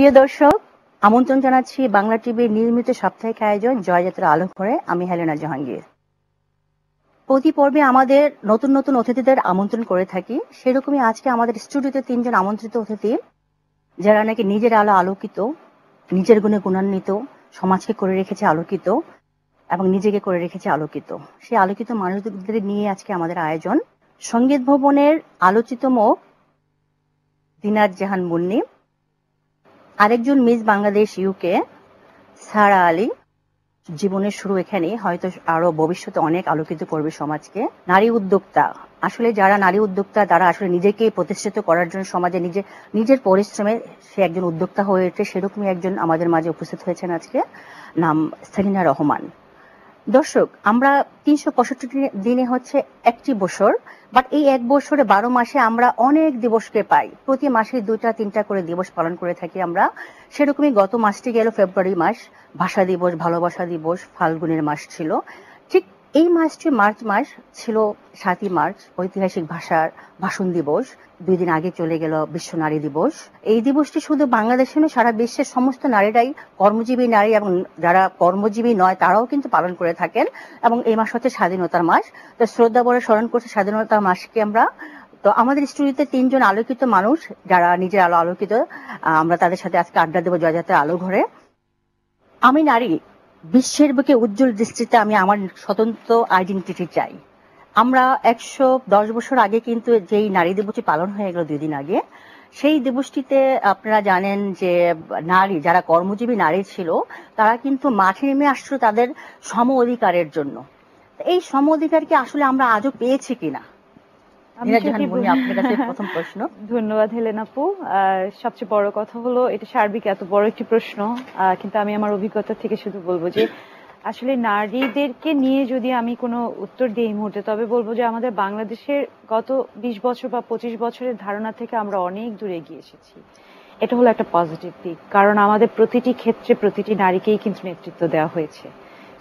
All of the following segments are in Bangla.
প্রিয় দর্শক, আমন্ত্রণ জানাচ্ছি বাংলা টিভির নির্মিত সাপ্তাহিক আয়োজন জয়যাত্রা আলো করে আমি হেলেনা জাহাঙ্গীর। প্রতি পর্বে আমাদের নতুন নতুন অতিথিদের আমন্ত্রণ করে থাকি। সেরকমই আজকে আমাদের স্টুডিওতে তিনজন আমন্ত্রিত অতিথি, যারা নাকি নিজের আলো আলোকিত, নিজের গুণে গুণান্বিত, সমাজকে করে রেখেছে আলোকিত এবং নিজেকে করে রেখেছে আলোকিত। সেই আলোকিত মানুষদের নিয়ে আজকে আমাদের আয়োজন। সংগীত ভবনের আলোচিত মুখ দিনার জাহান মুন্নি। আরেকজন মিস বাংলাদেশ ইউকে সারা আলী। জীবনের শুরু এখানে হয়তো আরও ভবিষ্যতে অনেক আলোকিত করবে সমাজকে। নারী উদ্যোক্তা। আসলে যারা নারী উদ্যোক্তা, তারা আসলে নিজেকে প্রতিষ্ঠিত করার জন্য সমাজে নিজে, নিজের পরিশ্রমে সে একজন উদ্যোক্তা হয়ে ওঠে। সেরকমই একজন আমাদের মাঝে উপস্থিত হয়েছেন আজকে। নাম সেলিনা রহমান। দর্শক, আমরা তিনশো পঁয়ষট্টি দিনে হচ্ছে একটি বছর বাট এই এক বছরে বারো মাসে আমরা অনেক দিবসকে পাই। প্রতি মাসে দুইটা, তিনটা করে দিবস পালন করে থাকি আমরা। সেরকমই গত মাসটি গেল ফেব্রুয়ারি মাস, ভাষা দিবস, ভালোবাসা দিবস, ফাল্গুনের মাস ছিল। ঠিক এই মাসটি মার্চ মাস ছিল সাতই মার্চ, ঐতিহাসিক ভাষার ভাষণ দিবস। দুই দিন আগে চলে গেল বিশ্ব নারী দিবস। এই দিবসটি শুধু বাংলাদেশে নয়, সারা বিশ্বের সমস্ত নারীরাই কর্মজীবী নারী এবং যারা কর্মজীবী নয়, তারাও কিন্তু পালন করে থাকেন। এবং এই মাস হচ্ছে স্বাধীনতার মাস। তো শ্রদ্ধা বলে স্মরণ করছে স্বাধীনতার মাসকে আমরা। তো আমাদের স্টুডিওতে তিনজন আলোকিত মানুষ, যারা নিজের আলো আলোকিত আমরা তাদের সাথে আজকে আড্ডা দেবো জয়যাত্রা আলো ঘরে। আমি নারী। বিশ্বের বুকে উজ্জ্বল দৃষ্টিতে আমি আমার স্বতন্ত্র আইডেন্টিটি চাই। আমরা একশো দশ বছর আগে কিন্তু যেই নারী দিবসটি পালন হয়ে গেল দুই দিন আগে, সেই দিবসটিতে আপনারা জানেন যে নারী, যারা কর্মজীবী নারী ছিল, তারা কিন্তু মাঠে নেমে আসছিল তাদের সম অধিকারের জন্য। এই সম অধিকার কি আসলে আমরা আজও পেয়েছি কিনা? প্রথম প্রশ্ন। ধন্যবাদ হেলেন আপু। সবচেয়ে বড় কথা হলো এটা সার্বিক এত বড় একটি প্রশ্ন কিন্তু আমি আমার অভিজ্ঞতা থেকে শুধু বলব যে আসলে নারীদেরকে নিয়ে যদি আমি কোনো উত্তর দিই এই মুহূর্তে তবে বলব যে আমাদের বাংলাদেশের গত বিশ বছর বা পঁচিশ বছরের ধারণা থেকে আমরা অনেক দূরে এগিয়ে এসেছি। এটা হলো একটা পজিটিভ দিক কারণ আমাদের প্রতিটি ক্ষেত্রে প্রতিটি নারীকেই কিন্তু নেতৃত্ব দেওয়া হয়েছে।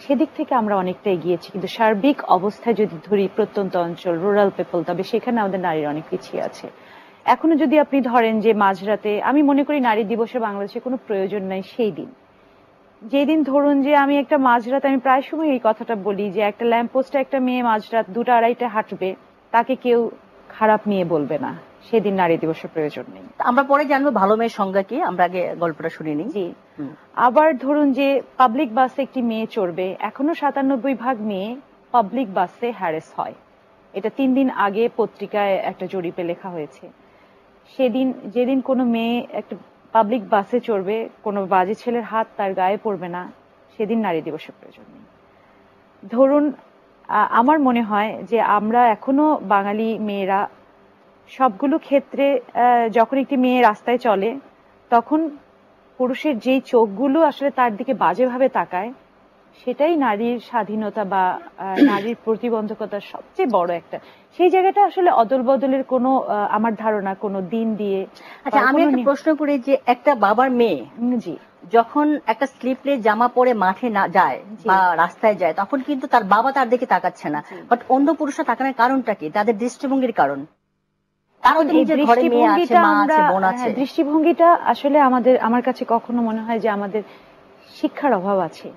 সেদিক থেকে আমরা অনেকটা এগিয়েছি, কিন্তু সার্বিক অবস্থায় যদি ধরি প্রত্যন্ত অঞ্চল রুরাল পিপল তবে সেখানে আমাদের নারীর অনেক পিছিয়ে আছে। এখনও যদি আপনি ধরেন যে মাঝরাতে, আমি মনে করি নারী দিবসে বাংলাদেশে কোনো প্রয়োজন নাই সেই দিন। যেদিন ধরুন যে আমি একটা মাঝরাত, আমি প্রায় সময় এই কথাটা বলি যে একটা ল্যাম্পপোস্টে একটা মেয়ে মাঝরাত দুটা আড়াইটা হাঁটবে, তাকে কেউ খারাপ নিয়ে বলবে না। সেদিন নারী দিবসের প্রয়োজন নেই। আমরা পরে জানব ভালো মেয়ের সংজ্ঞা কি? আমরা আগে গল্পটা শুনে নিই। জি। আবার ধরুন যে পাবলিক বাসে একটি মেয়ে চড়বে এখনও সাতানব্বই ভাগ মেয়ে পাবলিক বাসে হ্যারেস হয়। এটা তিন দিন আগে পত্রিকায় একটা জরিপে লেখা হয়েছে। সেদিন যেদিন কোনো মেয়ে একটা পাবলিক বাসে চড়বে কোনো বাজে ছেলের হাত তার গায়ে পড়বে না সেদিন নারী দিবসের প্রয়োজন নেই। ধরুন আমার মনে হয় যে আমরা এখনও বাঙালি মেয়েরা সবগুলো ক্ষেত্রে যখন একটি মেয়ে রাস্তায় চলে তখন পুরুষের যেই চোখগুলো আসলে তার দিকে বাজেভাবে তাকায় সেটাই নারীর স্বাধীনতা বা নারীর প্রতিবন্ধকতার সবচেয়ে বড় একটা। সেই জায়গাটা আসলে অদল বদলের কোনো আমার ধারণা কোনো দিন দিয়ে আচ্ছা আমি একটা প্রশ্ন করি যে একটা বাবার মেয়ে জি। যখন একটা স্লিপলে জামা পরে মাঠে না যায় বা রাস্তায় যায় তখন কিন্তু তার বাবা তার দিকে তাকাচ্ছে না। বাট অন্য পুরুষরা তাকানোর কারণটা কি? তাদের দৃষ্টিভঙ্গির কারণ? হ্যাঁ, দৃষ্টিভঙ্গিটা আসলে আমাদের আমার কাছে কখনো মনে হয় যে আমাদের শিক্ষার অভাব আছে।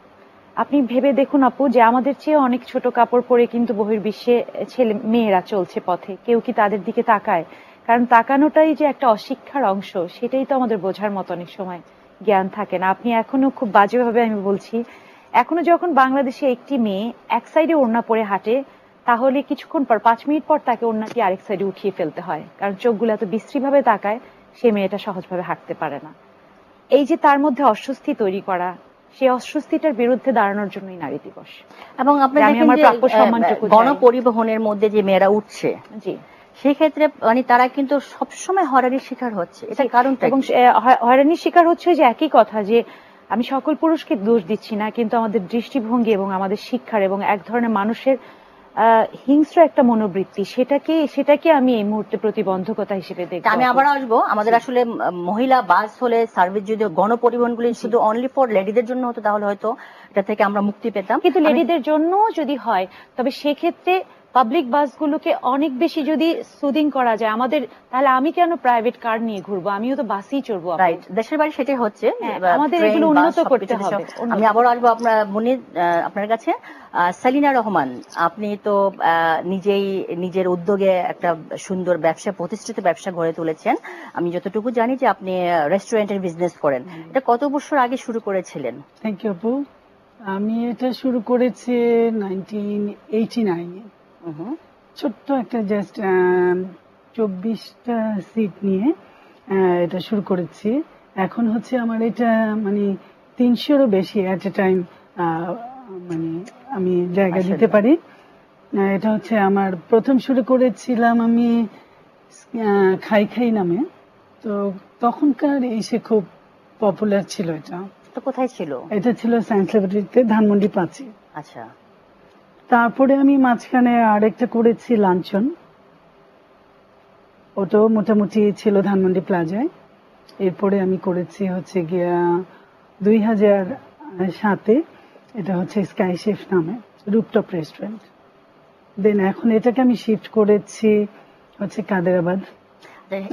আপনি ভেবে দেখুন আপু যে আমাদের চেয়ে অনেক ছোট কাপড় পরে কিন্তু বহির্বিশ্বে ছেলে মেয়েরা চলছে পথে। কেউ কি তাদের দিকে তাকায়? কারণ তাকানোটাই যে একটা অশিক্ষার অংশ সেটাই তো আমাদের বোঝার মতো অনেক সময় জ্ঞান থাকে না। আপনি এখনও খুব বাজেভাবে আমি বলছি এখনও যখন বাংলাদেশে একটি মেয়ে এক সাইডে ওড়না পরে হাঁটে তাহলে কিছুক্ষণ পর পাঁচ মিনিট পর তাকে অন্যটি আরেক সাইডে উঠিয়ে ফেলতে হয়। কারণ চোখগুলো এত বিশ্রীভাবে তাকায় সে মেয়েটা সহজভাবে হাঁটতে পারে না। এই যে তার মধ্যে অস্বস্তি তৈরি করা সেই অস্বস্তিটার বিরুদ্ধে দাঁড়ানোর জন্যই নারী দিবস। এবং আপনি গণপরিবহনের মধ্যে যে মেয়েরা উঠছে জি। সেক্ষেত্রে মানে তারা কিন্তু সবসময় হয়রানির শিকার হচ্ছে। এটা কারণটা এবং হয়রানির শিকার হচ্ছে যে একই কথা যে আমি সকল পুরুষকে দোষ দিচ্ছি না কিন্তু আমাদের দৃষ্টিভঙ্গি এবং আমাদের শিক্ষার এবং এক ধরনের মানুষের হিংস্র একটা মনোবৃত্তি সেটাকে সেটাকে আমি এই মুহূর্তে প্রতিবন্ধকতা হিসেবে দেখি আমি আবার আসব। আমাদের আসলে মহিলা বাস হলে সার্ভিস যদি গণপরিবহন গুলি শুধু অনলি ফর লেডিদের জন্য হতো তাহলে হয়তো এটা থেকে আমরা মুক্তি পেতাম। কিন্তু লেডিদের জন্য যদি হয় তবে সেক্ষেত্রে পাবলিক বাসগুলোকে অনেক বেশি যদি সুদিং করা যায় আমাদের তাহলে আমি কেন প্রাইভেট কার নিয়ে ঘুরবো? আমিও তো বাসেই চড়বো রাইট দেশের বাড়ি সেটাই হচ্ছে হ্যাঁ, আমাদের এগুলো উন্নত করতে হবে, আমি আবার আসব আপনার মনির আহ, আপনার কাছে। সালিনা রহমান আপনি তো নিজেই নিজের উদ্যোগে একটা সুন্দর ব্যবসা প্রতিষ্ঠিত ব্যবসা গড়ে তুলেছেন। আমি যতটুকু জানি যে আপনি রেস্টুরেন্টের বিজনেস করেন। এটা কত বছর আগে শুরু করেছিলেন? থ্যাংক ইউ আপু। আমি এটা শুরু করেছি নাইনটিন এইটি নাইনে। ছোট্ট একটা জাস্ট চব্বিশটা সিট নিয়ে আহ, এটা শুরু করেছি। এখন হচ্ছে আমার এটা মানে তিনশোরও বেশি অ্যাট এ টাইম মানে আমি জায়গা দিতে পারি। এটা হচ্ছে আমার প্রথম শুরু করেছিলাম আমি খাই খাই নামে। তো তখনকার এসে খুব পপুলার ছিল এটা। তো কোথায় ছিল? এটা ছিল সায়েন্স ল্যাবরেটরিতে ধানমন্ডি পাঁচে। আচ্ছা। তারপরে আমি মাঝখানে আরেকটা করেছি লাঞ্চন ওটাও মোটামুটি ছিল ধানমন্ডি প্লাজায়। এরপরে আমি করেছি হচ্ছে গিয়া দুই হাজার সাতে, এটা হচ্ছে স্কাই শেফ নামে রূপটপ রেস্টুরেন্ট দেন এখন এটাকে আমি শিফট করেছি হচ্ছে কাদেরাবাদ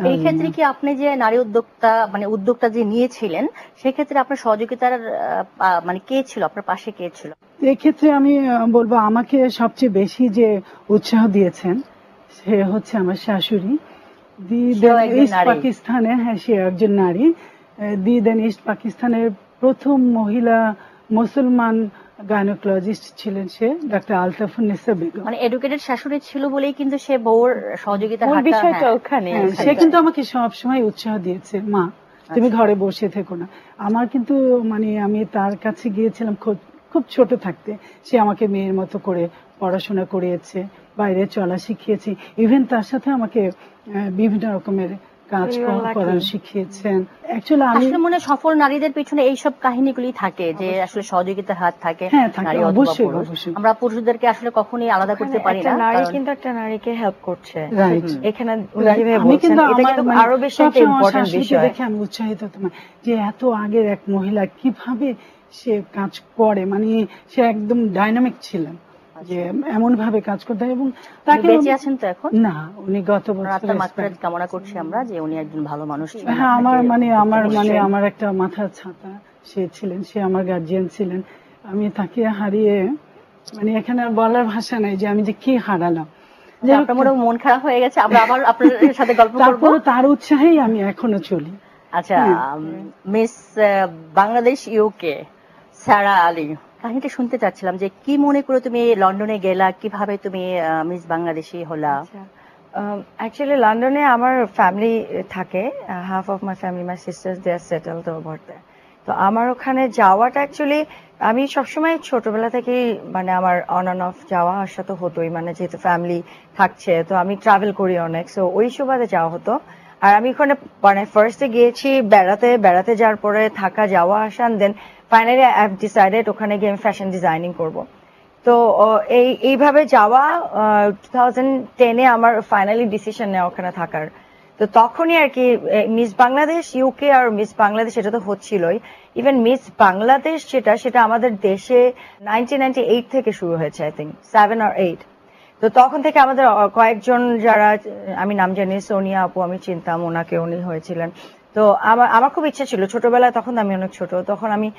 এই ক্ষেত্রে কি আপনি যে নারী উদ্যোক্তা মানে উদ্যোক্তা যে নিয়েছিলেন সেক্ষেত্রে আপনার সহযোগিতার মানে কে ছিল? আপনার পাশে কে ছিল? এক্ষেত্রে আমি বলব আমাকে সবচেয়ে বেশি যে উৎসাহ দিয়েছেন সে হচ্ছে আমার শাশুড়ি। দি দেন ইস্ট নারী। পাকিস্তানের হ্যাঁ সে একজন নারী। দি দেন ইস্ট পাকিস্তানের প্রথম মহিলা মুসলমান গাইনোকোলজিস্ট ছিলেন সে ডাক্তার আলতাফুন্নেসা বেগম। মানে এডুকেটেড শাশুড়ি ছিল বলেই কিন্তু সে বউর সহযোগিতা মূল বিষয়টা হ্যাঁ। ওখানে হ্যাঁ, সে কিন্তু আমাকে সব সময় উৎসাহ দিয়েছে মা তুমি আচ্ছা। ঘরে বসে থেকো না। আমার কিন্তু মানে আমি তার কাছে গিয়েছিলাম খুব খুব ছোট থাকতে। সে আমাকে মেয়ের মতো করে পড়াশোনা করিয়েছে বাইরে চলা শিখিয়েছে। ইভেন তার সাথে আমাকে বিভিন্ন রকমের কাজ শিখিয়েছেন। অ্যাকচুয়ালি আমি আসলে মনে সফল নারীদের পিছনে এইসব কাহিনীগুলি থাকে যে আসলে সহযোগিতার হাত থাকে হ্যাঁ, নারী অবশ্যই, আমরা পুরুষদেরকে আসলে কখনোই আলাদা করতে পারি একটা না নারী কিন্তু একটা নারীকে হেল্প করছে। এখানে আমি কিন্তু মানে আরও বেশি একটা ইম্পর্টেন্ট বিষয়। দেখে আমি উৎসাহিত হতাম যে এত আগের এক মহিলা কীভাবে সে কাজ করে মানে সে একদম ডাইনামিক ছিলেন। যে এমন ভাবে কাজ করতে হয় এবং তাকে বেঁচে আছেন তো এখন? না উনি গত বছর কামনা করছি আমরা যে উনি একজন ভালো মানুষ ছিলেন হ্যাঁ আমার মানে আমার মানে আমার একটা মাথার ছাতা সে ছিলেন সে আমার গার্জিয়ান ছিলেন। আমি তাকে হারিয়ে মানে এখানে বলার ভাষা নাই যে আমি যে কি হারালাম। আপনার মনে হয় মন খারাপ হয়ে গেছে আমরা আবার আপনার সাথে গল্প করব। তার উৎসাহেই আমি এখনও চলি। আচ্ছা মিস বাংলাদেশ ইউকে সারা আলী। কাহিনীটা শুনতে চাচ্ছিলাম যে কি মনে করে তুমি লন্ডনে গেলা? কীভাবে তুমি মিস বাংলাদেশি হলা? অ্যাকচুয়ালি লন্ডনে আমার ফ্যামিলি থাকে। Half of my family my sisters they are settled over there তো আমার ওখানে যাওয়াটা অ্যাকচুয়ালি আমি সবসময় ছোটবেলা থেকেই মানে আমার অন অন অফ যাওয়া আসা তো হতোই। মানে যেহেতু ফ্যামিলি থাকছে, তো আমি ট্রাভেল করি অনেক। সো ওই সুবাদে যাওয়া হতো। আর আমি ওখানে মানে ফার্স্টে গিয়েছি, বেড়াতে বেড়াতে যাওয়ার পরে থাকা, যাওয়া আসা then finally I have decided ওখানে গিয়ে আমি ফ্যাশন ডিজাইনিং করব। তো এই, এইভাবে যাওয়া টু থাউজেন্ড টেনে আমার ফাইনালি ডিসিশন নেওয়া ওখানে থাকার। তো তখনই আর কি মিস বাংলাদেশ ইউকে আর মিস বাংলাদেশ এটা তো হচ্ছিলই। ইভেন মিস বাংলাদেশ যেটা, সেটা আমাদের দেশে নাইনটিন থেকে শুরু হয়েছে আই থিঙ্ক সেভেন আর এইট তো তখন থেকে আমাদের কয়েকজন যারা, আমি নাম জানি, সোনিয়া আপু, আমি চিনতাম, ওনাকে উনি হয়েছিলেন। তো আমার আমার খুব ইচ্ছা ছিল। ছোটবেলায় তখন আমি অনেক ছোট তখন আমি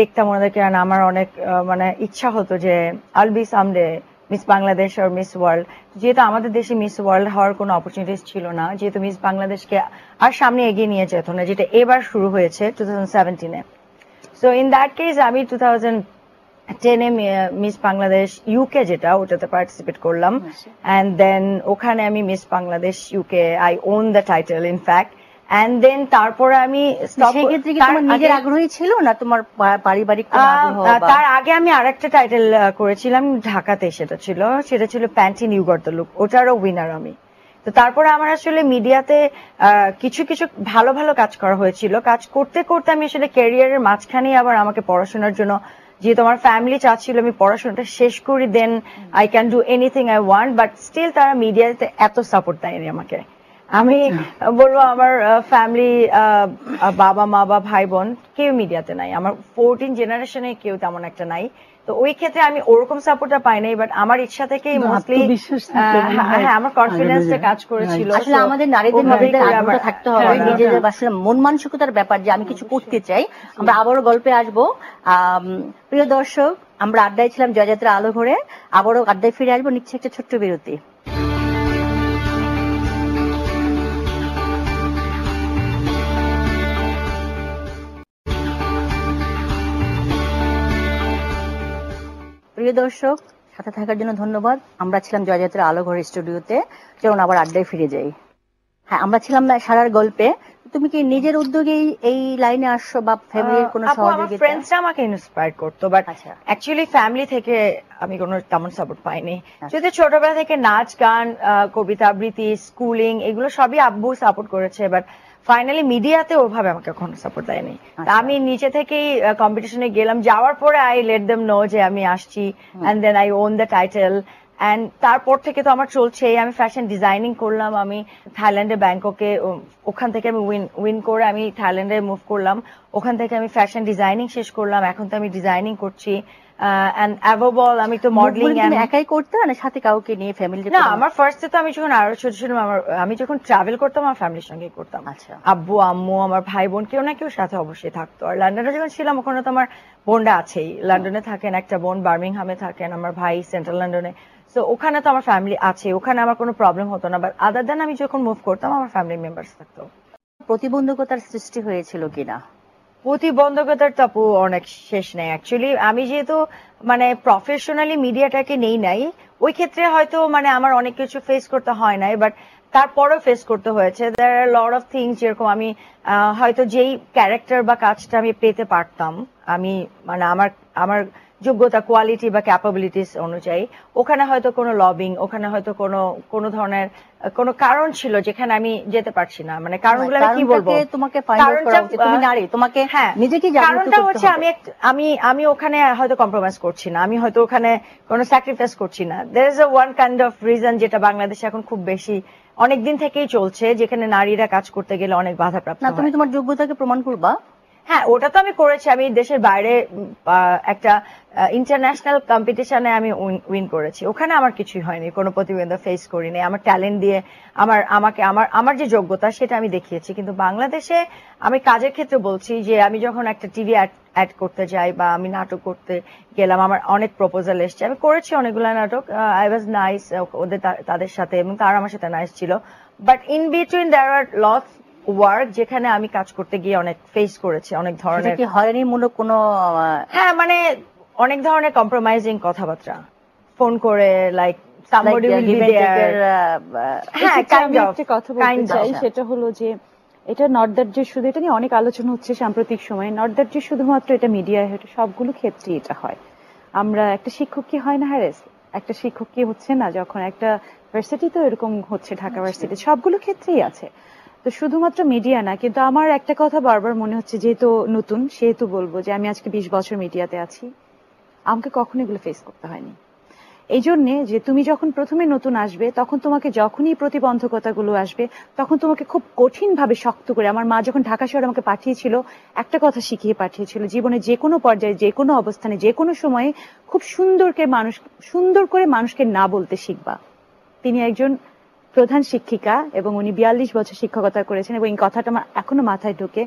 দেখতাম ওনাদেরকে আর আমার অনেক মানে ইচ্ছা হতো যে I'll be someday Miss Bangladesh R Miss World যেহেতু আমাদের দেশে মিস ওয়ার্ল্ড হওয়ার কোনো অপরচুনিটিস ছিল না যেহেতু মিস বাংলাদেশকে আর সামনে এগিয়ে নিয়ে যেত না যেটা এবার শুরু হয়েছে টু থাউজেন্ড সেভেন্টিনে সো ইন দ্যাট কেস আমি টু থাউজেন্ড টেনে মিস বাংলাদেশ ইউকে যেটা ওটাতে পার্টিসিপেট করলাম। অ্যান্ড দেন ওখানে আমি Miss Bangladesh UK I won the title in and then তারপরে আমি সেক্ষেত্রে কি তোমার নিজের আগ্রহী ছিল না তোমার পারিবারিক তার আগে আমি আরেকটা টাইটেল করেছিলাম ঢাকাতে সেটা ছিল। সেটা ছিল প্যান্টি নিউ লুক ওটারও উইনার আমি। তো তারপরে আমার আসলে মিডিয়াতে কিছু কিছু ভালো ভালো কাজ করা হয়েছিল। কাজ করতে করতে আমি আসলে ক্যারিয়ারের মাঝখানে আবার আমাকে পড়াশোনার জন্য যেহেতু আমার ফ্যামিলি চাচ্ছিল আমি পড়াশোনাটা শেষ করি then I can do anything I want but still তারা মিডিয়াতে এত সাপোর্ট দেয়নি আমাকে। আমি বলব আমার ফ্যামিলি বাবা মা বা ভাই বোন কেউ মিডিয়াতে নাই। আমার ফোরটিন জেনারেশনে কেউ তেমন একটা নাই। তো ওই ক্ষেত্রে আমি ওরকম সাপোর্টটা পাই নাই বাট আমার ইচ্ছা থেকেই মোস্টলি হয় হ্যাঁ আমার কনফিডেন্সটা কাজ করেছিল। আসলে আমাদের নারীদের করে আগ্রহ থাকতে হবে। হ্যাঁ, নিজেদের আসলে মন মানসিকতার ব্যাপার যে আমি কিছু করতে চাই। আমরা আবারও গল্পে আসব। প্রিয় দর্শক আমরা আড্ডায় ছিলাম জয়যাত্রা আলো ঘরে আবারও আড্ডায় ফিরে আসব নিচ্ছে একটা ছোট্ট বিরতি। প্রিয় দর্শক সাথে থাকার জন্য ধন্যবাদ। আমরা ছিলাম জয়যাত্রা আলো ঘর স্টুডিওতে। চলুন আবার আড্ডায় ফিরে যাই। হ্যাঁ আমরা ছিলাম না সারার গল্পে। তুমি কি নিজের উদ্যোগেই এই লাইনে আসছো বা ফ্যামিলির কোনো সহযোগিতা? ফ্রেন্ডসরা আমাকে ইন্সপায়ার করতো বাট অ্যাকচুয়ালি ফ্যামিলি থেকে আমি কোনো তেমন সাপোর্ট পাইনি। আচ্ছা। যদি ছোটবেলা থেকে নাচ গান কবিতা আবৃত্তি স্কুলিং এগুলো সবই আব্বু সাপোর্ট করেছে বাট ফাইনালি মিডিয়াতে ওভাবে আমাকে কখনো সাপোর্ট দেয়নি। আচ্ছা। আমি নিচে থেকেই কম্পিটিশনে গেলাম। যাওয়ার পরে আই লেট দেম নো যে আমি আসছি and then I won the title and তারপর থেকে তো আমার চলছে আমি ফ্যাশন ডিজাইনিং করলাম আমি থাইল্যান্ডে ব্যাংককে ওখান থেকে আমি উইন উইন করে আমি থাইল্যান্ডে মুভ করলাম। ওখান থেকে আমি ফ্যাশন ডিজাইনিং শেষ করলাম। এখন তো আমি ডিজাইনিং করছি। আমি তো মডেলিং একাই করতে না? সাথে কাউকে নিয়ে ফ্যামিলি না আমার ফার্স্টে তো আমি যখন আরও ছোট ছিলাম আমার আমি যখন ট্রাভেল করতাম আমার ফ্যামিলির সঙ্গে করতাম। আচ্ছা। আব্বু আম্মু আমার ভাই বোন কেউ না কেউ সাথে অবশ্যই থাকতো। আর লন্ডনে যখন ছিলাম ওখানে তো আমার বোনরা আছেই। লন্ডনে থাকেন একটা বোন বার্মিংহামে থাকেন আমার ভাই সেন্ট্রাল লন্ডনে তো ওখানে তো আমার ফ্যামিলি আছে ওখানে আমার কোনো প্রবলেম হতো না। বাট আদার দেন আমি যখন মুভ করতাম আমার ফ্যামিলি মেম্বার্স থাকতো। প্রতিবন্ধকতার সৃষ্টি হয়েছিল কিনা? প্রতিবন্ধকতার তো অনেক শেষ নেই অ্যাকচুয়ালি আমি যেহেতু মানে প্রফেশনালি মিডিয়াটাকে নেই নাই, ওই ক্ষেত্রে হয়তো মানে আমার অনেক কিছু ফেস করতে হয় নাই বাট তারপরেও ফেস করতে হয়েছে। There are lot of things যেরকম আমি হয়তো যেই ক্যারেক্টার বা কাজটা আমি পেতে পারতাম, আমি মানে আমার আমার যোগ্যতা কোয়ালিটি বা ক্যাপাবিলিটিস অনুযায়ী। ওখানে হয়তো কোনো লবিং ওখানে হয়তো কোনো কোনো ধরনের কোনো কারণ ছিল যেখানে আমি যেতে পারছি না। মানে কারণগুলো আমি কি বলব? তোমাকে তুমি নারী তোমাকে হ্যাঁ নিজেকে কারণটা হচ্ছে আমি আমি আমি ওখানে হয়তো কম্প্রোমাইজ করছি না। আমি হয়তো ওখানে কোনো স্যাক্রিফাইস করছি না। There is one kind of reason যেটা বাংলাদেশে এখন খুব বেশি অনেক দিন থেকেই চলছে যেখানে নারীরা কাজ করতে গেলে অনেক বাধাপ্রাপ্ত না তুমি তোমার যোগ্যতাকে প্রমাণ করবা। হ্যাঁ ওটা তো আমি করেছি। আমি দেশের বাইরে একটা ইন্টারন্যাশনাল কম্পিটিশনে আমি উইন করেছি। ওখানে আমার কিছুই হয়নি, কোনো প্রতিবন্ধক ফেস করিনি। আমার ট্যালেন্ট দিয়ে, আমার, আমাকে, আমার আমার যে যোগ্যতা, সেটা আমি দেখিয়েছি। কিন্তু বাংলাদেশে আমি কাজের ক্ষেত্রে বলছি যে, আমি যখন একটা টিভি অ্যাড করতে যাই বা আমি নাটক করতে গেলাম, আমার অনেক প্রপোজাল এসছে। আমি করেছি অনেকগুলো নাটক আই ওয়াজ নাইস ওদের তাদের সাথে, এবং তারা আমার সাথে নাইস ছিল। But in between there are lots work যেখানে আমি কাজ করতে গিয়ে অনেক ফেস করেছি অনেক ধরনের কি হয়রানিমূলক কোনো হ্যাঁ মানে অনেক ধরনের কম্প্রোমাইজিং কথাবার্তা। ফোন করে লাইক there. এর, আহ, আহ, হ্যাঁ kind আমি কথা বলতে চাই সেটা হলো যে এটা নট দ্যাট যে শুধু এটা নিয়ে অনেক আলোচনা হচ্ছে সাম্প্রতিক সময়ে নট দ্যাট যে শুধুমাত্র এটা মিডিয়ায় এটা সবগুলো ক্ষেত্রে এটা হয়। আমরা একটা শিক্ষক কি হয় না হ্যারেস একটা শিক্ষক কি হচ্ছে না যখন একটা ভার্সিটি তো এরকম হচ্ছে ঢাকা ভার্সিটি সবগুলো ক্ষেত্রেই আছে। তো শুধুমাত্র মিডিয়া না, কিন্তু আমার একটা কথা বারবার মনে হচ্ছে, যেহেতু নতুন, সেহেতু বলব যে আমি আজকে বিশ বছর মিডিয়াতে আছি। আমাকে কখনো এগুলো ফেস করতে হয়নি। এই জন্যে যে তুমি যখন প্রথমে নতুন আসবে, তখন তোমাকে যখনই প্রতিবন্ধকতাগুলো আসবে, তখন তোমাকে খুব কঠিন ভাবে শক্ত করে, আমার মা যখন ঢাকা শহরে আমাকে পাঠিয়েছিল, একটা কথা শিখিয়ে পাঠিয়েছিল, জীবনে যে কোনো পর্যায়ে, যে কোনো অবস্থানে, যে কোনো সময়ে খুব সুন্দরকে মানুষ, সুন্দর করে মানুষকে না বলতে শিখবা। তিনি একজন প্রধান শিক্ষিকা এবং উনি বিয়াল্লিশ বছর শিক্ষকতা করেছেন এবং এই কথাটা আমার এখনও মাথায় ঢোকে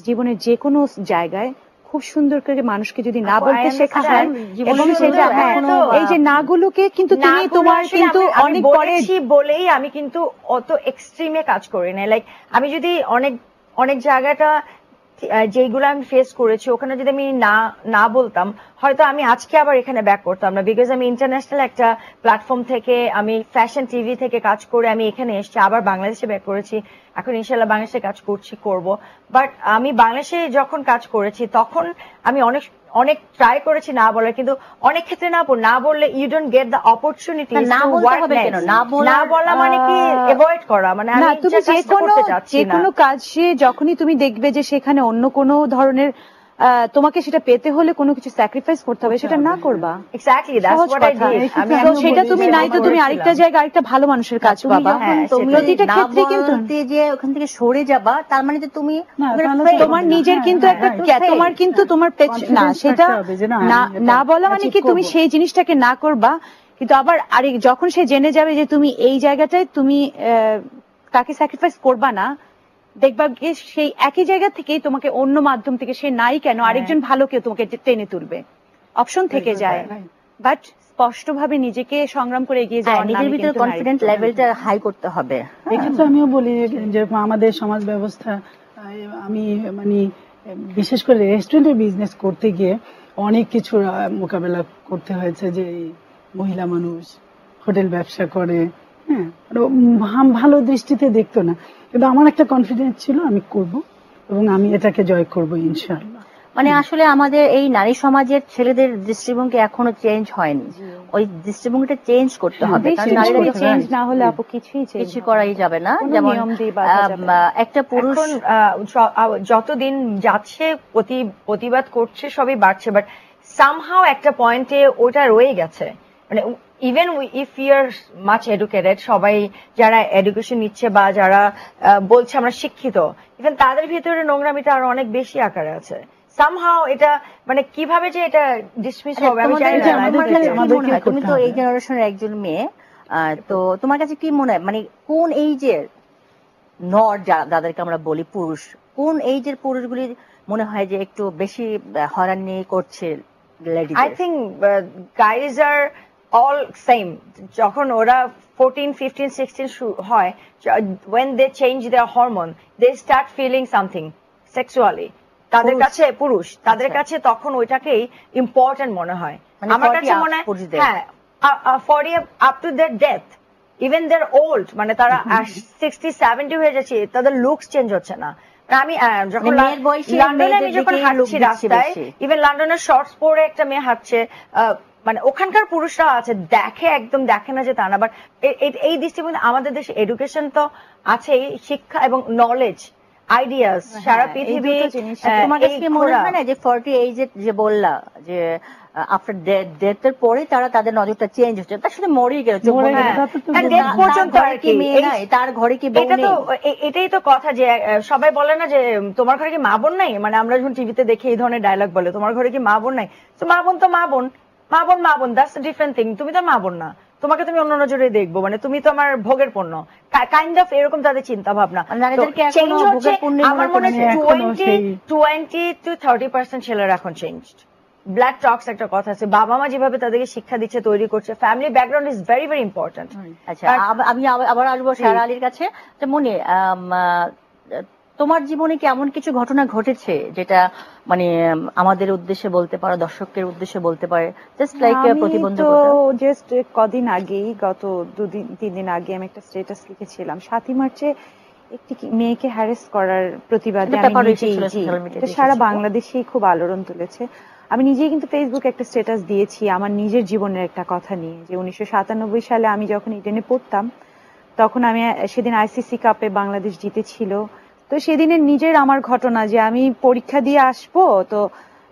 জীবনের যে কোনো জায়গায় খুব সুন্দর করে মানুষকে যদি না বলতে শেখা হয় এবং সেটা হ্যাঁ এই যে নাগুলোকে কিন্তু তুমি তোমার কিন্তু অনেক পরে বলেই আমি কিন্তু অত এক্সট্রিমে কাজ করি না লাইক আমি যদি অনেক অনেক জায়গাটা আহ, যেইগুলো আমি ফেস করেছি ওখানে যদি আমি না না বলতাম হয়তো আমি আজকে আবার এখানে ব্যাক করতাম না বিকজ আমি ইন্টারন্যাশনাল একটা প্ল্যাটফর্ম থেকে আমি ফ্যাশন টিভি থেকে কাজ করে আমি এখানে এসেছি আবার বাংলাদেশে ব্যাক করেছি এখন ইনশাল্লাহ বাংলাদেশে কাজ করছি করব। বাট আমি বাংলাদেশে যখন কাজ করেছি তখন আমি অনেক অনেক ট্রাই করেছি না বলার কিন্তু অনেক ক্ষেত্রে না না বললে you don't get the opportunity না, বলতে হবে কেন? না বলা মানে কি এভয়েড করা মানে আমি তুমি যে কোনো যে কোনো সে যখনই তুমি দেখবে যে সেখানে অন্য কোনো ধরনের তোমাকে সেটা পেতে হলে কোনো কিছু স্যাক্রিফাইস করতে হবে সেটা না করবা। Exactly that's what I did আমি তো আমি সেটা তুমি নাই তো তুমি আরেকটা। জায়গায় আরেকটা ভালো মানুষের কাজ তুমি পাবা। হ্যাঁ, প্রতিটা ক্ষেত্রে কিন্তু যে ওখান থেকে সরে যাবা তার মানে যে তুমি তোমার নিজের হ্যাঁ, কিন্তু হ্যাঁ, একটা তোমার কিন্তু তোমার না সেটা না, বলা মানে কি তুমি সেই জিনিসটাকে না করবা কিন্তু আবার আরে যখন সে জেনে যাবে যে তুমি এই জায়গাটায় তুমি আহ, তাকে স্যাক্রিফাইস করবা না দেখবা গিয়ে সেই একই জায়গা থেকেই তোমাকে অন্য মাধ্যম থেকে সে নাই কেন হ্যাঁ। আরেকজন ভালো কেউ তোমাকে টেনে তুলবে। অপশন থেকে যায়। বাট স্পষ্টভাবে নিজেকে সংগ্রাম করে এগিয়ে হ্যাঁ, যাওয়ার নিজের ভিতরে কনফিডেন্ট লেভেলটা হাই করতে হবে। এক্ষেত্রে আমিও বলি যেরকম আমাদের সমাজ ব্যবস্থা আমি মানে বিশেষ করে রেস্টুরেন্টের বিজনেস করতে গিয়ে অনেক কিছু মোকাবেলা করতে হয়েছে যে মহিলা মানুষ হোটেল ব্যবসা করে হ্যাঁ ভালো দৃষ্টিতে দেখতো না। কিন্তু আমার একটা কনফিডেন্স ছিল আমি করব এবং আমি এটাকে জয় করব ইনশাআল্লাহ। মানে আসলে আমাদের এই নারী সমাজের ছেলেদের দৃষ্টিভঙ্গি এখনও চেঞ্জ হয়নি। ওই দৃষ্টিভঙ্গিটা চেঞ্জ করতে হবে কারণ নারীরা চেঞ্জ না হলে আপু কিছুই কিছু হবে করাই যাবে না। যেমন। একটা পুরুষ যতদিন যাচ্ছে প্রতি- প্রতিবাদ করছে সবই বাড়ছে বাট সামহাও একটা পয়েন্টে ওটা রয়ে গেছে। মানে even if you're much educated সবাই যারা এডুকেশন নিচ্ছে বা যারা বলছে আমরা শিক্ষিত ইভেন তাদের ভিতরে নোংরামিটা আরও অনেক বেশি আকারে আছে। সামহাও এটা মানে কীভাবে যে এটা ডিসমিস আচ্ছা, হবে আমি জানি না? তুমি তো এই জেনারেশনের একজন মেয়ে তো তোমার কাছে কি মনে হয়? মানে কোন এইজের নর যাদেরকে আমরা বলি পুরুষ কোন এইজের পুরুষগুলি মনে হয় যে একটু বেশি হয়রানি করছে I think guys are all same যখন ওরা ফোরটিন ফিফটিন সিক্সটিন হয় when they change their hormone they start feeling something sexually তাদের। কাছে পুরুষ তাদের আচ্ছা। কাছে তখন ওইটাকেই ইম্পর্টেন্ট মনে হয় মানে আমার 40 কাছে মনে হয়। হ্যাঁ ফরি up to their death even they're old মানে তারা সিক্সটি সেভেন্টি হয়ে যাচ্ছে তাদের লুকস চেঞ্জ হচ্ছে না আমি যখন মানে মেয়ের বয়সী লন্ডনে আমি যখন হাঁটছি রাস্তায় ইভেন লন্ডনের শর্টস পরে একটা মেয়ে হাঁটছে আহ, মানে ওখানকার পুরুষরা আছে দেখে একদম দেখে না যে তা না বাট এই দৃষ্টিভঙ্গি আমাদের দেশে এডুকেশন তো আছেই শিক্ষা এবং নলেজ আইডিয়াস সারা হ্যাঁ, পৃথিবী তোমার কাছে মনে হয় না যে ফর্টি যে বললা যে আফটার ডেথের পরে তারা তাদের নজরটা চেঞ্জ হচ্ছে তার সাথে মরেই গেল। তার পর্যন্ত ঘরে আর কি কি। মেয়ে নাই তার ঘরে কি বউ এটা তো এটাই তো কথা যে সবাই বলে না যে তোমার ঘরে কি মা বোন নাই মানে আমরা যখন টিভিতে দেখি এই ধরনের ডায়লগ বলে তোমার ঘরে কি মা বোন নাই তো মা বোন তো মা বোন মা বোন মা বোন দ্যাটস ডিফারেন্ট থিং তুমি তো মা বোন না। তোমাকে তুমি অন্য নজরে দেখব। মানে তুমি তো আমার ভোগের পণ্য। কাইন্ড অফ এরকম তাদের চিন্তা ভাবনা মানে আমার মনে হয় twenty twenty two thirty percent ছেলেরা এখন চেঞ্জড ব্ল্যাক টক্স একটা কথা আছে। বাবা মা যেভাবে তাদেরকে শিক্ষা দিচ্ছে তৈরি করছে family background is very very important আচ্ছা আমি আবার- আসব সারা আলীর কাছে। তো মনে তোমার জীবনে কি এমন কিছু ঘটনা ঘটেছে যেটা মানে আমাদের উদ্দেশ্যে বলতে পারো দর্শকের উদ্দেশ্যে বলতে পারে? জাস্ট লাইক প্রতিবন্ধকতা। জাস্ট কদিন আগেই গত দুদিন তিন দিন আগে আমি একটা স্ট্যাটাস লিখেছিলাম। সাতই মার্চে একটি মেয়েকে হ্যারেস করার প্রতিবাদে সারা বাংলাদেশেই খুব আলোড়ন তুলেছে। আমি নিজেই কিন্তু ফেসবুকে একটা স্ট্যাটাস দিয়েছি আমার নিজের জীবনের একটা কথা নিয়ে। যে উনিশশো সাতানব্বই সালে আমি যখন ইডেনে পড়তাম তখন আমি সেদিন আইসিসি কাপে বাংলাদেশ জিতেছিল। তো সেদিনের নিজের আমার ঘটনা যে আমি পরীক্ষা দিয়ে আসব, তো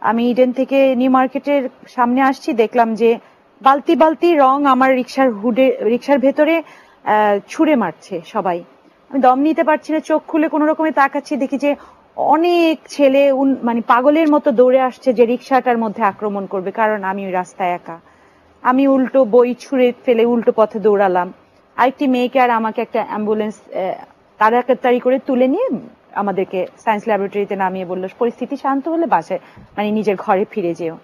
আমি ইডেন থেকে নিউ মার্কেটের সামনে আসছি, দেখলাম যে বালতি বালতি রং আমার রিক্সার হুডে, রিক্সার ভেতরে ছুঁড়ে মারছে সবাই। আমি দম নিতে পারছি না, চোখ খুলে কোনো রকমে তাকাচ্ছি, দেখি যে অনেক ছেলে মানে পাগলের মতো দৌড়ে আসছে যে রিক্সাটার মধ্যে আক্রমণ করবে, কারণ আমি ওই রাস্তায় একা। আমি উল্টো বই ছুঁড়ে ফেলে উল্টো পথে দৌড়ালাম। আরেকটি মেয়েকে আর আমাকে একটা অ্যাম্বুলেন্স তাড়াতাড়ি করে তুলে নিয়ে আমাদেরকে সায়েন্স ল্যাবরেটরিতে নামিয়ে বলল, পরিস্থিতি শান্ত হলে বাসায় মানে নিজের ঘরে ফিরে যেও।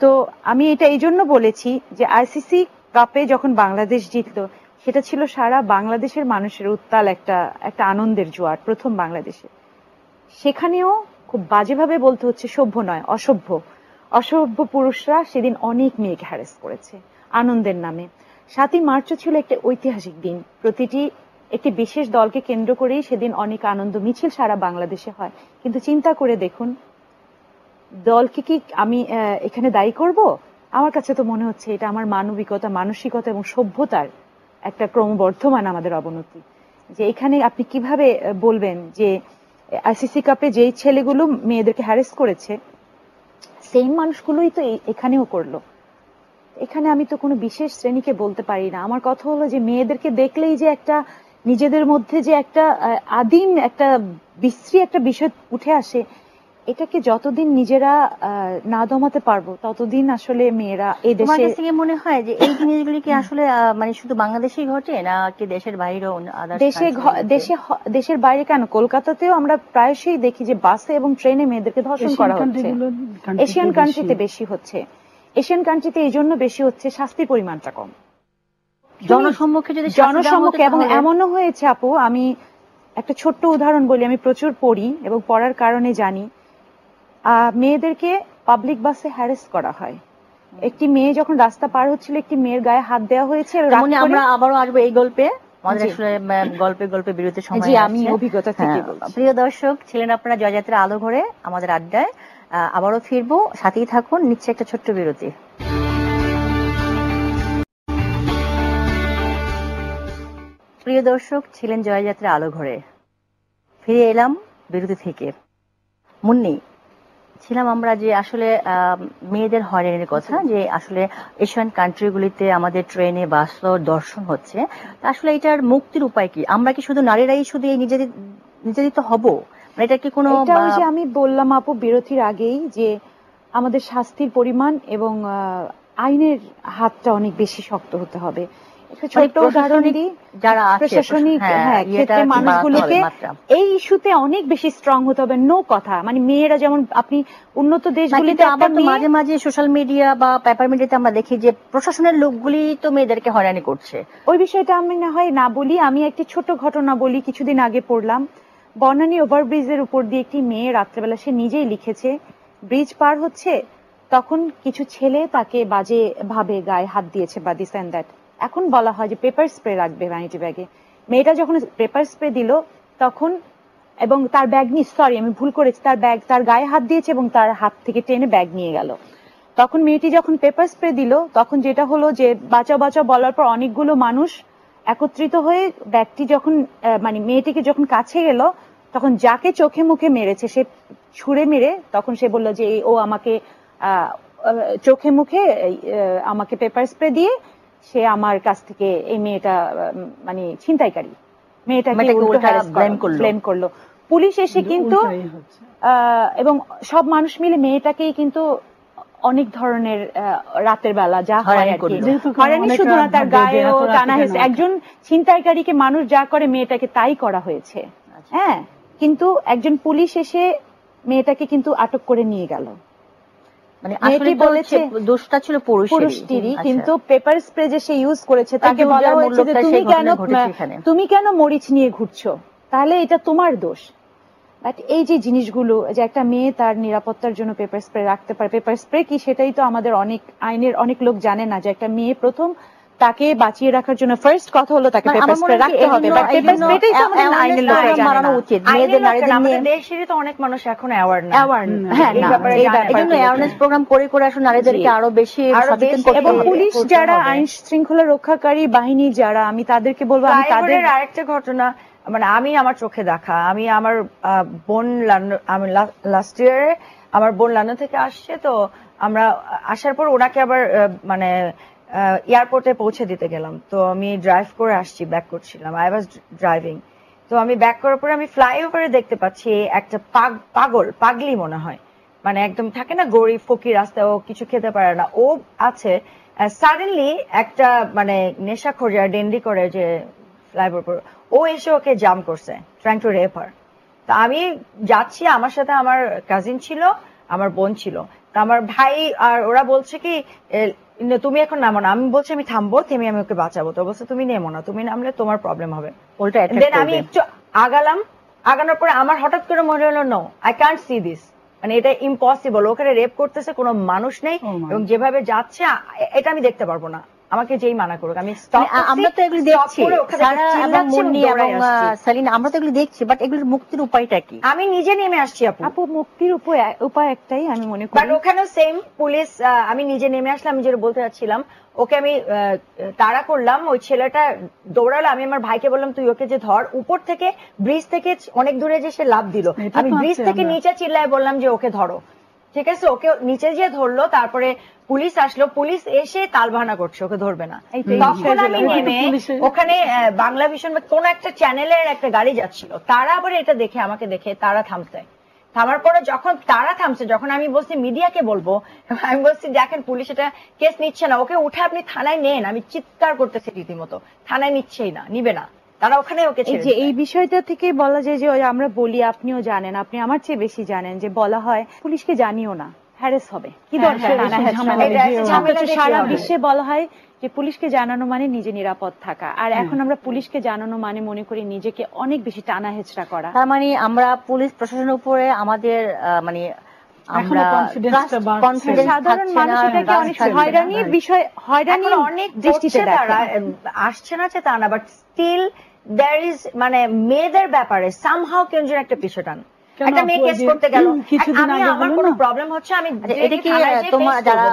তো আমি এটা এই জন্য বলেছি যে আইসিসি কাপে যখন বাংলাদেশ জিতলো, সেটা ছিল সারা বাংলাদেশের মানুষের উত্তাল একটা একটা আনন্দের জোয়ার, প্রথম বাংলাদেশে। সেখানেও খুব বাজেভাবে বলতে হচ্ছে সভ্য নয়, অসভ্য। অসভ্য পুরুষরা সেদিন অনেক মেয়েকে হ্যারেস করেছে, আনন্দের নামে। সাতই মার্চও ছিল একটা ঐতিহাসিক দিন। প্রতিটি একটি বিশেষ দলকে কেন্দ্র করেই সেদিন অনেক আনন্দ মিছিল সারা বাংলাদেশে হয়। কিন্তু চিন্তা করে দেখুন, দলকে কি আমি এখানে দায়ী করব? আমার কাছে তো মনে হচ্ছে এটা আমার মানবিকতা, মানসিকতা এবং সভ্যতার একটা ক্রমবর্ধমান আমাদের অবনতি। যে এখানে আপনি কীভাবে বলবেন যে আইসিসি কাপে যেই ছেলেগুলো মেয়েদেরকে হ্যারেস করেছে সেম মানুষগুলোই তো এখানেও করল। এখানে আমি তো কোনো বিশেষ শ্রেণীকে বলতে পারি না। আমার কথা হলো যে মেয়েদেরকে দেখলেই যে একটা নিজেদের মধ্যে যে একটা আদিম একটা বিশ্রী একটা বিষয় উঠে আসে এটাকে যতদিন নিজেরা না দমাতে পারব ততদিন আসলে মেয়েরা এই দেশে কাছে মনে হয় যে এই জিনিসগুলি কি আসলে মানে শুধু বাংলাদেশেই ঘটে না কি দেশের বাইরেও দেশে দেশে দেশের বাইরে কেন? কলকাতাতেও আমরা প্রায়শই দেখি যে বাসে এবং ট্রেনে মেয়েদেরকে ধর্ষণ করা হচ্ছে। এশিয়ান কান্ট্রিতে বেশি। হচ্ছে। এশিয়ান কান্ট্রিতে এই জন্য বেশি হচ্ছে শাস্তির পরিমাণটা কম। জনসম্মুখে যদি জনসম্মুখে এবং এমনও হয়েছে আপু আমি একটা ছোট্ট উদাহরণ বলি আমি প্রচুর পড়ি এবং পড়ার কারণে জানি। মেয়েদেরকে পাবলিক বাসে হ্যারেস করা হয়। একটি মেয়ে যখন রাস্তা পার হচ্ছিল একটি মেয়ের গায়ে হাত দেওয়া হয়েছে করে- আমরা আবারও আসব এই গল্পে। গল্পে গল্পে বিরতির সময় আমি অভিজ্ঞতা থেকে হ্যাঁ, প্রিয় দর্শক ছিলেন আপনারা জয়যাত্রা আলো ঘরে আমাদের আড্ডায়। আহ, আবারও ফিরবো সাথেই থাকুন নিচ্ছে একটা ছোট্ট বিরতি। প্রিয় দর্শক ছিলেন জয়যাত্রা আলো ঘরে। ফিরে এলাম বিরতি থেকে। মুন্নি ছিলাম আমরা যে আসলে মেয়েদের হয়রানির কথা যে আসলে এশিয়ান কান্ট্রিগুলিতে আমাদের ট্রেনে বাস দর্শন হচ্ছে আসলে এটার মুক্তির উপায় কি? আমরা কি শুধু নারীরাই শুধু এই নিজেদের নির্যাতিত হব? মানে এটা কি কোনো আমি বললাম আপু বিরতির আগেই যে আমাদের শাস্তির পরিমাণ এবং আহ, আইনের হাতটা অনেক বেশি শক্ত হতে হবে। একটা মানে যারা প্রশাসনিক হ্যাঁ, হ্যাঁ ক্ষেত্রে মানুষগুলোকে এই ইস্যুতে অনেক বেশি স্ট্রং হতে হবে নো কথা। মানে মেয়েরা যেমন আপনি উন্নত দেশগুলিতে আবার মাঝে মাঝে সোশ্যাল মিডিয়া বা পেপার মিডিয়াতে আমরা দেখি যে প্রশাসনের লোকগুলি তো মেয়েদেরকে হয়রানি করছে। ওই বিষয়টা আমি না হয় না বলি আমি একটি ছোট ঘটনা বলি কিছুদিন আগে পড়লাম। বনানী ওভারব্রিজের উপর দিয়ে একটি মেয়ে রাত্রেবেলা সে নিজেই লিখেছে ব্রিজ পার হচ্ছে? তখন কিছু ছেলে তাকে বাজে ভাবে গায়ে হাত দিয়েছে বা দিস অ্যান্ড দ্যাট এখন বলা হয় যে পেপার স্প্রে রাখবে ভ্যানিটি ব্যাগে মেয়েটা যখন পেপার স্প্রে দিল, তখন এবং তার ব্যাগ নিয়ে সরি আমি ভুল করেছি, তার ব্যাগ তার গায়ে হাত দিয়েছে এবং তার হাত থেকে টেনে ব্যাগ নিয়ে গেল। তখন মেয়েটি যখন পেপার স্প্রে দিল, তখন যেটা হলো যে বাঁচাও বাঁচাও বলার পর অনেকগুলো মানুষ একত্রিত হয়ে ব্যাগটি যখন মানে মেয়েটিকে যখন কাছে গেল, তখন যাকে চোখে মুখে মেরেছে, সে ছুঁড়ে মেরে, তখন সে বলল যে ও আমাকে চোখে মুখে আমাকে পেপার স্প্রে দিয়ে সে আমার কাছ থেকে এই মেয়েটা মানে ছিনতাইকারী। মেয়েটাকে করল। ব্লেম করল। পুলিশ এসে কিন্তু এবং সব মানুষ মিলে মেয়েটাকেই কিন্তু অনেক ধরনের রাতের বেলা যা হয় আর কি। হয়রানি শুধু না তার গায়েও টানা হয়েছে। একজন ছিনতাইকারীকে মানুষ যা করে মেয়েটাকে তাই করা হয়েছে। আচ্ছা। হ্যাঁ কিন্তু একজন পুলিশ এসে মেয়েটাকে কিন্তু আটক করে নিয়ে গেল। মানে মেয়েটি বলেছে- দোষটা ছিল পুরুষটিরই আচ্ছা। কিন্তু পেপার স্প্রে যে সে ইউজ করেছে তাকে বলা হয়েছে যে তুমি কেন। তুমি কেন মরিচ নিয়ে ঘুরছো তাহলে এটা তোমার দোষ বাট এই যে জিনিসগুলো যে একটা মেয়ে তার নিরাপত্তার জন্য পেপার স্প্রে রাখতে পারে পেপার স্প্রে কি সেটাই তো আমাদের অনেক আইনের অনেক লোক জানে না যে একটা মেয়ে প্রথম তাকে বাঁচিয়ে রাখার জন্য ফার্স্ট কথা হলো তাকে মানে পেপার স্প্রে রাখতে হবে। বাট পেপার স্প্রেটাই তো আমাদের আইনের লোকেরা program জানে বাড়ানো না। উচিত। মেয়েদের নারীদের নিয়ে দেশেরই তো অনেক মানুষ এখন অ্যাওয়ার না হ্যাঁ এই জন্য অ্যাওয়ারনেস প্রোগ্রাম করে করে আসলে নারীদেরকে আরও বেশি সচেতন করতে এবং পুলিশ যারা আইন শৃঙ্খলা রক্ষাকারী বাহিনী যারা আমি তাদেরকে বলব আমি তাদের আরেকটা ঘটনা মানে আমি আমার চোখে দেখা। আমি আমার বোন আমি লাস্ট ইয়ারে আমার বোন লন্ডন থেকে আসছে তো আমরা আসার পর ওনাকে আবার মানে এয়ারপোর্টে পৌঁছে দিতে গেলাম। তো আমি ড্রাইভ করে আসছি ব্যাক করছিলাম। আই ওয়াজ ড্রাইভিং তো আমি ব্যাক করার পরে আমি ফ্লাইওভারে দেখতে পাচ্ছি একটা পাগ- পাগল, পাগলি মনে হয়। মানে একদম থাকে না গরিব ফকির রাস্তায় ও কিছু খেতে পারে না। ও আছে সাডেনলি একটা মানে নেশাখোর যারা ডেন্ডি করে যে ফ্লাইওভার ও এসে ওকে জাম করছে ট্রাইং টু রেপ হার তা আমি যাচ্ছি, আমার সাথে আমার কাজিন ছিল, আমার বোন ছিল। তা আমার ভাই আর ওরা বলছে কি তুমি এখন নামো না। আমি বলছি আমি থামবো থেমে আমি ওকে বাঁচাবো। তো বলছে তুমি নেমো না। তুমি নামলে তোমার প্রবলেম হবে। উল্টা দেন আমি একটু আগালাম। আগানোর পরে আমার হঠাৎ করে মনে হলো no I can't see this মানে এটা ইম্পসিবল ওখানে রেপ করতেছে কোনো মানুষ নেই Oh এবং যেভাবে যাচ্ছে এটা আমি দেখতে পারব না। আমাকে যেই মানা করুক আমি মানে আমরা তো এগুলি দেখছি। করে ওখানে সারা এবং মুন্নি এবং সালিনা আমরা তো এগুলি দেখছি বাট এগুলির মুক্তির উপায়টা কি? আমি নিজে নেমে আসছি আপু। আপু মুক্তির উপায় উপায় একটাই আমি মনে করি। বাট করি ওখানেও সেম পুলিশ আমি নিজে নেমে আসলাম আমি যেটা বলতে চাচ্ছিলাম ওকে আমি তাড়া করলাম ওই ছেলেটা দৌড়ালো আমি আমার ভাইকে বললাম তুই ওকে যে ধর। উপর থেকে ব্রিজ থেকে অনেক দূরে যে সে লাভ দিল। আমি ব্রিজ থেকে নিচে চিল্লায় বললাম যে ওকে ধরো। ঠিক আছে ওকে নিচে গিয়ে ধরলো তারপরে পুলিশ আসলো পুলিশ এসে তালবাহানা করছে ওকে ধরবে না। তখন আমি নেমে ওখানে বাংলা ভীষণ বা কোন একটা চ্যানেলের একটা গাড়ি যাচ্ছিল। তারা আবার এটা দেখে আমাকে দেখে তারা থামছে থামার পরে যখন তারা থামছে যখন আমি বলছি মিডিয়াকে বলব? আমি বলছি দেখেন পুলিশ এটা কেস নিচ্ছে না। ওকে উঠে আপনি থানায় নেন। আমি চিৎকার করতেছি রীতিমতো। থানায় নিচ্ছেই না নিবে না। তারা ওখানে ওকে এই ছেড়ে যে এই বিষয়টা থেকে বলা যায় যে আমরা বলি আপনিও জানেন আপনি আমার চেয়ে বেশি জানেন যে বলা হয় পুলিশকে জানিও না হ্যারেস হবে। কি হ্যাঁ, দরকার? হ্যাঁ, হ্যাঁ, সারা বিশ্বে বলা হয় যে পুলিশকে জানানো মানে নিজে নিরাপদ থাকা। আর। এখন আমরা পুলিশকে জানানো মানে মনে করি নিজেকে অনেক বেশি টানা হেচড়া করা। তার মানে আমরা পুলিশ প্রশাসনের উপরে আমাদের আহ, মানে। হয়রানির বিষয় হয়রানি অনেক দৃষ্টিতে আসছে না যে তা না বাট স্টিল দ্যার ইজ মানে মেয়েদের ব্যাপারে সামহাও কেউ যেন একটা পিছু টান। একটা মেয়ে কেস করতে গেল। আমি আমার কোনো প্রবলেম হচ্ছে আমি আচ্ছা, এটা কি তোমার যারা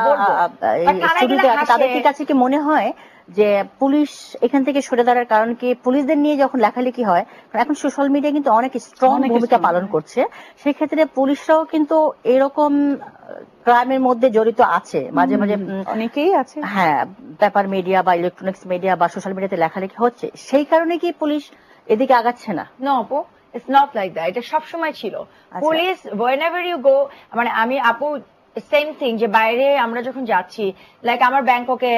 তাদের কাছে কি মনে হয়? যে পুলিশ এখান থেকে সরে দাঁড়ার কারণ কি? পুলিশদের নিয়ে যখন লেখালেখি হয় এখন সোশ্যাল মিডিয়া কিন্তু অনেক স্ট্রং ভূমিকা পালন। করছে। সেক্ষেত্রে পুলিশরাও কিন্তু এরকম ক্রাইমের মধ্যে জড়িত আছে। মাঝে মাঝে অনেকেই আছে। হ্যাঁ পেপার মিডিয়া বা ইলেকট্রনিক্স মিডিয়া বা সোশ্যাল মিডিয়াতে লেখালেখি হচ্ছে। সেই কারণে কি পুলিশ এদিকে আগাচ্ছে না? নো আপু ইটস নট লাইক দ্যাট এটা সবসময় ছিল। আচ্ছা। Police whenever you go মানে আমি আপু সেম থিং যে বাইরে আমরা যখন যাচ্ছি লাইক আমার ব্যাংককে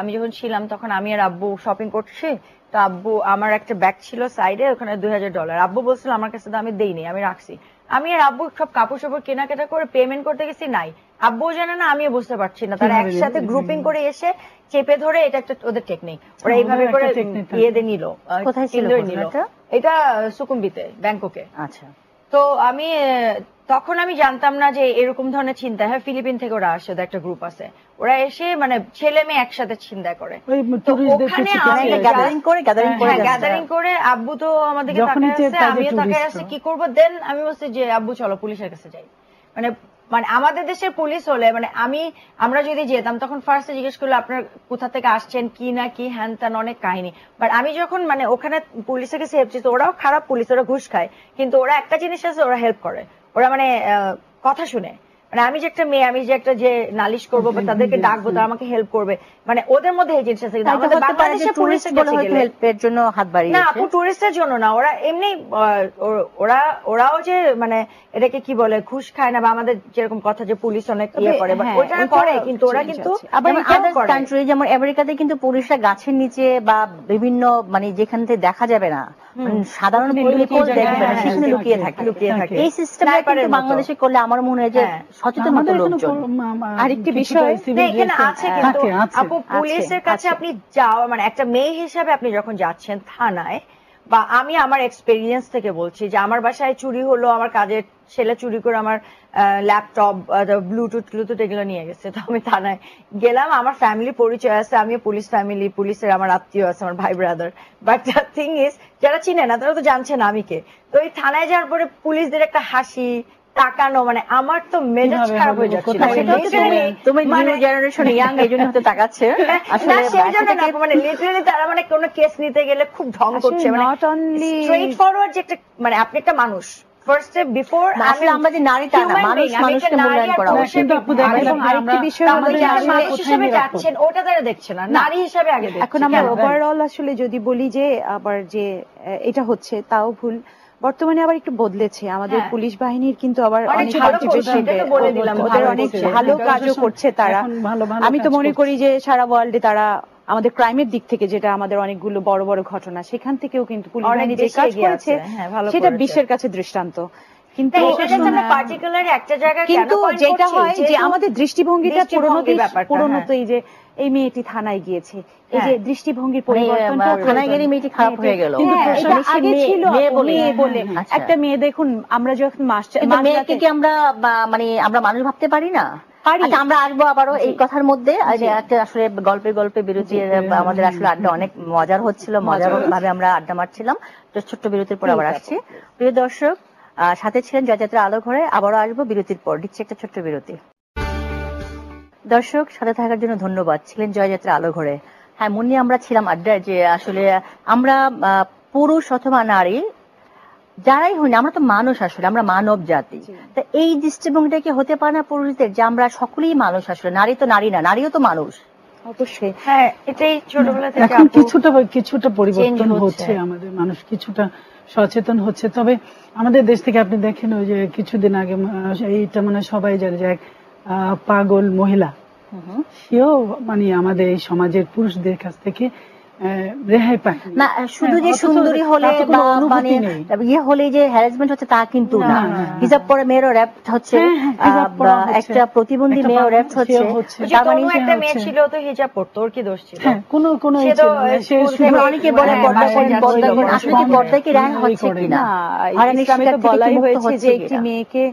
আমি যখন ছিলাম তখন আমি আর আব্বু শপিং করছি তো আব্বু আমার একটা ব্যাগ ছিল সাইডে ওখানে দুই হাজার ডলার আব্বু বলছিল আমার কাছে তো আমি দেইনি আমি রাখছি। আমি আর আব্বু সব কাপড় সাপড় কেনাকাটা করে পেমেন্ট করতে গেছি নাই। আব্বু জানে না আমিও বুঝতে পারছি না। তারা একসাথে গ্রুপিং করে এসে চেপে ধরে এটা একটা ওদের টেকনিক ওরা এইভাবে করে একটা ইয়ে নিল কোথায় ছিল নিল। এটা? সুকুম্বিতে ব্যাংককে আচ্ছা। তো আমি তখন আমি জানতাম না যে এরকম ধরনের চিন্তা হয়। ফিলিপিন থেকে ওরা আসে একটা গ্রুপ আছে। ওরা এসে মানে ছেলে মেয়ে একসাথে চিন্তা করে। ওখানে গ্যাদারিং করে গ্যাদারিং করে হ্যাঁ করে আব্বু তো আমাদেরকে তাকায় আছে আমিও তাকায় tourist কি করব? দেন আমি বলছি যে আব্বু চলো পুলিশের কাছে যাই। মানে মানে আমাদের দেশের পুলিশ হলে মানে আমি আমরা যদি যেতাম তখন ফার্স্টে জিজ্ঞেস করল আপনার কোথা থেকে আসছেন? কি না কি? হ্যান ত্যান অনেক কাহিনী। বাট আমি যখন মানে ওখানে পুলিশের কাছে হেল্প তো ওরাও খারাপ পুলিশ ওরা ঘুষ খায়। কিন্তু ওরা একটা জিনিস আছে ওরা হেল্প করে। ওরা মানে কথা শুনে। মানে আমি যে একটা মেয়ে আমি যে একটা যে নালিশ করব বা তাদেরকে ডাকবো তারা আমাকে হেল্প করবে। মানে ওদের মধ্যে এই জিনিস আছে। কিন্তু তাই তো আমাদের হতে বাংলাদেশের পুলিশের কাছে হেল্পের জন্য হাত না আপু টুরিস্টের জন্য না। ওরা এমনি ওরা ওরাও যে মানে এটাকে কি বলে ঘুষ খায় না বা আমাদের যেরকম কথা যে পুলিশ অনেক ইয়ে করে বা হ্যাঁ, ওইটা ওইটা করে কিন্তু ওরা কিন্তু আবার আদার কান্ট্রি যেমন আমেরিকাতে কিন্তু পুলিশরা গাছের নিচে বা বিভিন্ন মানে যেখান থেকে দেখা যাবে না মানে সাধারণ দেখবে না হ্যাঁ, সেখানে হ্যাঁ, লুকিয়ে থাকে, থাকে লুকিয়ে থাকে। এই সিস্টেমটা কিন্তু বাংলাদেশে করলে আমার মনে হয় যে হ্যাঁ। সচেতন আমাদের হতো এখানে লোকজন। পুরো, আম, আম, আরেকটি বিষয়- এখানে আছে কিন্তু আপু পুলিশের কাছে আপনি যাও মানে একটা মেয়ে হিসাবে আপনি যখন যাচ্ছেন থানায় বা আমি আমার এক্সপেরিয়েন্স থেকে বলছি যে আমার বাসায় চুরি হলো আমার কাজের ছেলে চুরি করে আমার ল্যাপটপ ব্লুটুথ ব্লুটুথ এগুলো নিয়ে গেছে। তো আমি থানায় গেলাম আমার ফ্যামিলি পরিচয় আছে আমিও পুলিশ ফ্যামিলি পুলিশের আমার আত্মীয় আছে আমার ভাই ব্রাদার বাট থিং ইজ যারা চিনে না তারা তো জানছে না আমি কে। তো এই থানায় যাওয়ার পরে পুলিশদের একটা হাসি তাকানো মানে আমার তো মেজাজ খারাপ হয়ে হচ্ছে তুমি মানে- জেনারেশন ইয়াং এই জন্য হয়তো তাকাচ্ছে। আসলে মানে লিটারালি তারা মানে কোনো কেস নিতে গেলে খুব ঢং করছে মানে only- স্ট্রেট ফরওয়ার্ড যে একটা মানে আপনি একটা মানুষ। ফার্স্টে বিফোর আসলে আমরা যে নারী তা না, মানুষ মানুষকে মূল্যায়ন করা কিন্তু আপু দেখেন আরেকটি বিষয় হলো আপনি যে যারা আসলে মানুষ হিসেবে যাচ্ছেন ওটা তারা দেখছে না। নারী হিসেবে আগে দেখছে। এখন আমরা ওভারঅল আসলে যদি বলি যে আবার যে এটা হচ্ছে তাও ভুল। বর্তমানে আবার একটু বদলেছে। আমাদের হ্যাঁ। পুলিশ বাহিনীর কিন্তু আবার অনেক অনেক ভালো ওদের অনেক কাজও করছে তারা। আমি তো মনে করি যে সারা ওয়ার্ল্ডে তারা আমাদের ক্রাইমের দিক থেকে যেটা আমাদের অনেকগুলো বড় বড় ঘটনা সেখান থেকেও কিন্তু পুলিশ বাহিনী যে কাজ করেছে হ্যাঁ, সেটা বিশ্বের কাছে দৃষ্টান্ত। কিন্তু কিন্তু যেটা হয় যে আমাদের দৃষ্টিভঙ্গিটা পুরোনো পুরোনো হ্যাঁ। তো এই যে এই মেয়েটি থানায় গিয়েছে। এই যে হ্যাঁ। দৃষ্টিভঙ্গির মানে, পরিবর্তন থানায় গেলে মেয়েটি খারাপ হয়ে গেল। কিন্তু হ্যাঁ, আগে ছিল মেয়ে বলে। আচ্ছা। একটা মেয়ে দেখুন আমরা যখন মাস্টার মেয়েকে কি আমরা মানে আমরা মানুষ ভাবতে পারি না? আচ্ছা আমরা আসব আবারও এই কথার মধ্যে। আসলে গল্পে গল্পে বিরতির আমাদের আসলে আড্ডা অনেক মজার হচ্ছিল মজার ভাবে আমরা আড্ডা মারছিলাম। তো ছোট্ট বিরতির পর আবার আসছি। প্রিয় দর্শক আহ, সাথে ছিলেন জয়যাত্রা আলো ঘরে আবারও আসব বিরতির পর। দিচ্ছি একটা ছোট্ট বিরতি। দর্শক সাথে থাকার জন্য ধন্যবাদ। ছিলেন জয়যাত্রা আলো ঘরে হ্যাঁ মনে আমরা ছিলাম আড্ডায় যে আসলে আমরা পুরুষ অথবা নারী যারাই হই না আমরা তো মানুষ আসলে আমরা মানব জাতি। তা এই দৃষ্টিভঙ্গিটা কি হতে পারে না পুরুষদের যে আমরা সকলেই মানুষ আসলে নারী তো নারী না নারীও তো মানুষ? অবশ্যই। হ্যাঁ এটাই ছোটবেলা থেকে এখন কিছুটা কিছুটা পরিবর্তন হচ্ছে। হচ্ছে আমাদের মানুষ কিছুটা সচেতন হচ্ছে। তবে আমাদের দেশ থেকে আপনি দেখেন ওই যে কিছুদিন আগে এইটা মানে সবাই জানে যে এক পাগল মহিলা সেও মানে আমাদের এই সমাজের পুরুষদের কাছ থেকে রেহাই পায় না শুধু যে হ্যাঁ, সুন্দরী হলে বা মানে ইয়ে হলে যে হ্যারাসমেন্ট হচ্ছে তা কিন্তু না। হিজাব পরে মেয়েরও র্যাপ হচ্ছে হ্যাঁ, হ্যাঁ। একটা প্রতিবন্ধী মেয়েও র্যাপ হচ্ছে তার মানে একটা মেয়ে ছিল তো হিজাব ওর কি দোষ ছিল হ্যাঁ কোনো কোনো সে অনেকে বলে হ্যাঁ, পর্দা করেন, পর্দা করেন। আসলে কি কি ইয়ে হচ্ছে কিনা? শিকার থেকে বলাই হয়েছে যে একটি মেয়েকে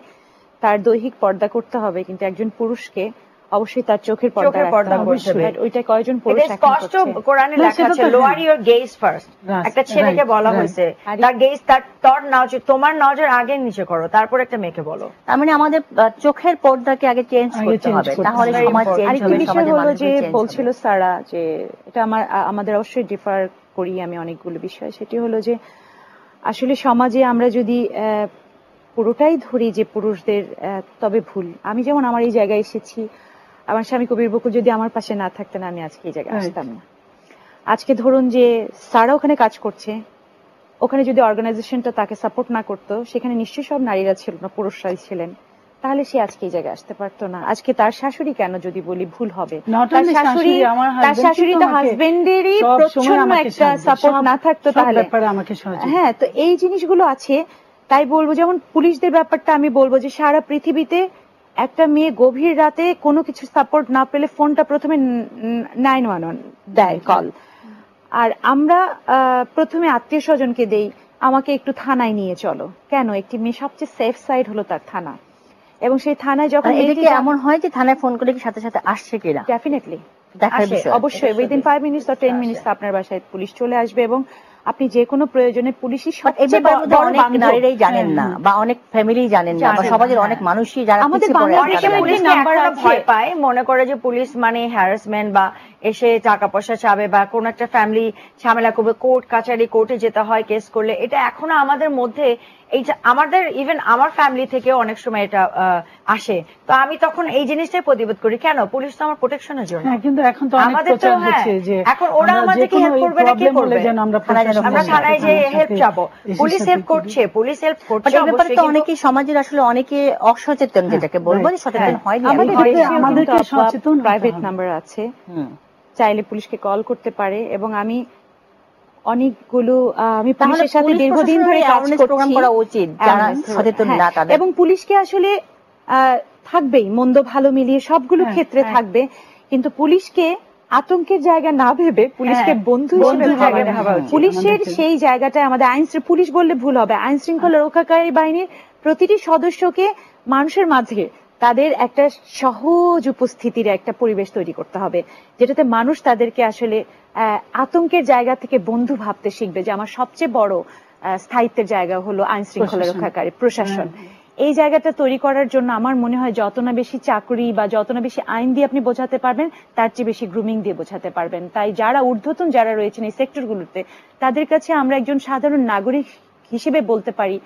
তার দৈহিক পর্দা করতে হবে কিন্তু একজন পুরুষকে অবশ্যই তার চোখের পর্দা করতে হবে। ওইটা কয়জন পুরুষ এখন স্পষ্ট কোরআনে লেখা আছে লোয়ার হ্যাঁ। ইউর গেজ ফার্স্ট একটা ছেলেকে বলা হয়েছে তার গেজ তার তোর নজর তোমার নজর আগে নিচে করো তারপর একটা মেয়েকে বলো। তার মানে আমাদের চোখের পর্দাকে আগে চেঞ্জ করতে হবে। তাহলে সমাজ চেঞ্জ আরেকটি হবে বিষয় হলো যে বলছিল সারা যে এটা আমার আমাদের অবশ্যই ডিফার করি আমি অনেকগুলো বিষয়। সেটি হলো যে আসলে সমাজে আমরা যদি আহ, পুরোটাই ধরি যে পুরুষদের তবে ভুল। আমি যেমন আমার এই জায়গায় এসেছি আমার স্বামী কবির বকুল যদি আমার পাশে না থাকতেন আমি আজকে এই জায়গায় আসতাম না। আজকে ধরুন যে সারা ওখানে কাজ করছে ওখানে যদি অর্গানাইজেশনটা তাকে সাপোর্ট না করতো সেখানে নিশ্চয়ই সব নারীরা ছিল না পুরুষরাই ছিলেন। তাহলে সে আজকে এই জায়গায় আসতে পারতো না। আজকে তার শাশুড়ি কেন যদি বলি ভুল হবে? তার শাশুড়ি তার শাশুড়ি তো হাজবেন্ডেরই আমাকে একটা সাপোর্ট না থাকতো তাহলে। হ্যাঁ তো এই জিনিসগুলো আছে। তাই বলব যেমন পুলিশদের ব্যাপারটা আমি বলব যে সারা পৃথিবীতে একটা মেয়ে গভীর রাতে কোনো কিছু সাপোর্ট না পেলে ফোনটা প্রথমে নাইন ওয়ান ওয়ান দেয় কল আর আমরা প্রথমে আত্মীয় স্বজনকে দেই আমাকে একটু থানায় নিয়ে চলো। কেন? একটি মেয়ে সবচেয়ে সেফ সাইড হলো তার থানা। এবং সেই থানায় যখন মানে এটা কি এমন হয় যে থানায় ফোন করে কি সাথে সাথে আসছে কিনা? ডেফিনেটলি অবশ্যই। উইদিন ফাইভ মিনিটস বা টেন। মিনিটস আপনার বাসায় পুলিশ চলে আসবে এবং আপনি যে কোনো প্রয়োজনে মধ্যে বড় অনেক। নারীরাই জানেন না বা অনেক ফ্যামিলি জানেন না বা সমাজের হ্যাঁ। অনেক মানুষই জানেন আমাদের বাংলাদেশে পুলিশ- নাম্বার ভয় পায় মনে করে যে পুলিশ মানে হ্যারাসমেন্ট বা এসে টাকা পয়সা চাবে বা কোন একটা ফ্যামিলি ঝামেলা করবে কোর্ট কাচারি কোর্টে যেতে হয় কেস করলে এটা এখনও আমাদের মধ্যে এইটা আমাদের ইভেন আমার ফ্যামিলি থেকে অনেক সময় এটা আসে তো আমি তখন এই জিনিসটাই প্রতিবাদ করি কেন পুলিশ তো আমার প্রোটেকশনের জন্য হ্যাঁ কিন্তু এখন তো আমাদের তো হ্যাঁ, এখন ওরা যে কোনো help করবে না, কে করবে? যেন আমরা থানায় আমরা থানায় যে হেল্প চাবো পুলিশ হেল্প করছে পুলিশ হেল্প করছে এই ব্যাপারে তো অনেকেই সমাজের আসলে অনেকে অসচেতন যেটাকে বলব সচেতন হ্যাঁ। হয়নি আমি আমাদের সচেতন প্রাইভেট। নাম্বার আছে। চাইলে পুলিশকে কল করতে পারে এবং আমি অনেকগুলো আমি পুলিশের সাথে দীর্ঘদিন ধরে কাজ করছি। করা উচিত যারা সচেতন হ্যাঁ। না তাদের। এবং পুলিশকে আসলে থাকবেই মন্দ ভালো মিলিয়ে সবগুলো হ্যাঁ, ক্ষেত্রে হ্যাঁ। থাকবে। কিন্তু পুলিশকে আতঙ্কের জায়গা না ভেবে পুলিশকে বন্ধু হিসেবে পুলিশের সেই জায়গাটায় আমাদের আইন পুলিশ বললে ভুল হবে। আইন শৃঙ্খলা রক্ষাকারী বাহিনীর প্রতিটি সদস্যকে মানুষের মাঝে তাদের একটা সহজ উপস্থিতির একটা পরিবেশ তৈরি করতে হবে যেটাতে মানুষ তাদেরকে আসলে আতঙ্কের জায়গা থেকে বন্ধু ভাবতে শিখবে যে আমার সবচেয়ে বড় স্থায়িত্বের জায়গা হলো আইন শৃঙ্খলা রক্ষাকারী প্রশাসন। হ্যাঁ। এই জায়গাটা তৈরি করার জন্য আমার মনে হয় যত না বেশি চাকরি বা যত না বেশি আইন দিয়ে আপনি বোঝাতে পারবেন তার চেয়ে বেশি গ্রুমিং দিয়ে বোঝাতে পারবেন। তাই যারা ঊর্ধ্বতন যারা রয়েছেন এই সেক্টরগুলোতে তাদের কাছে আমরা একজন সাধারণ নাগরিক হিসেবে বলতে পারি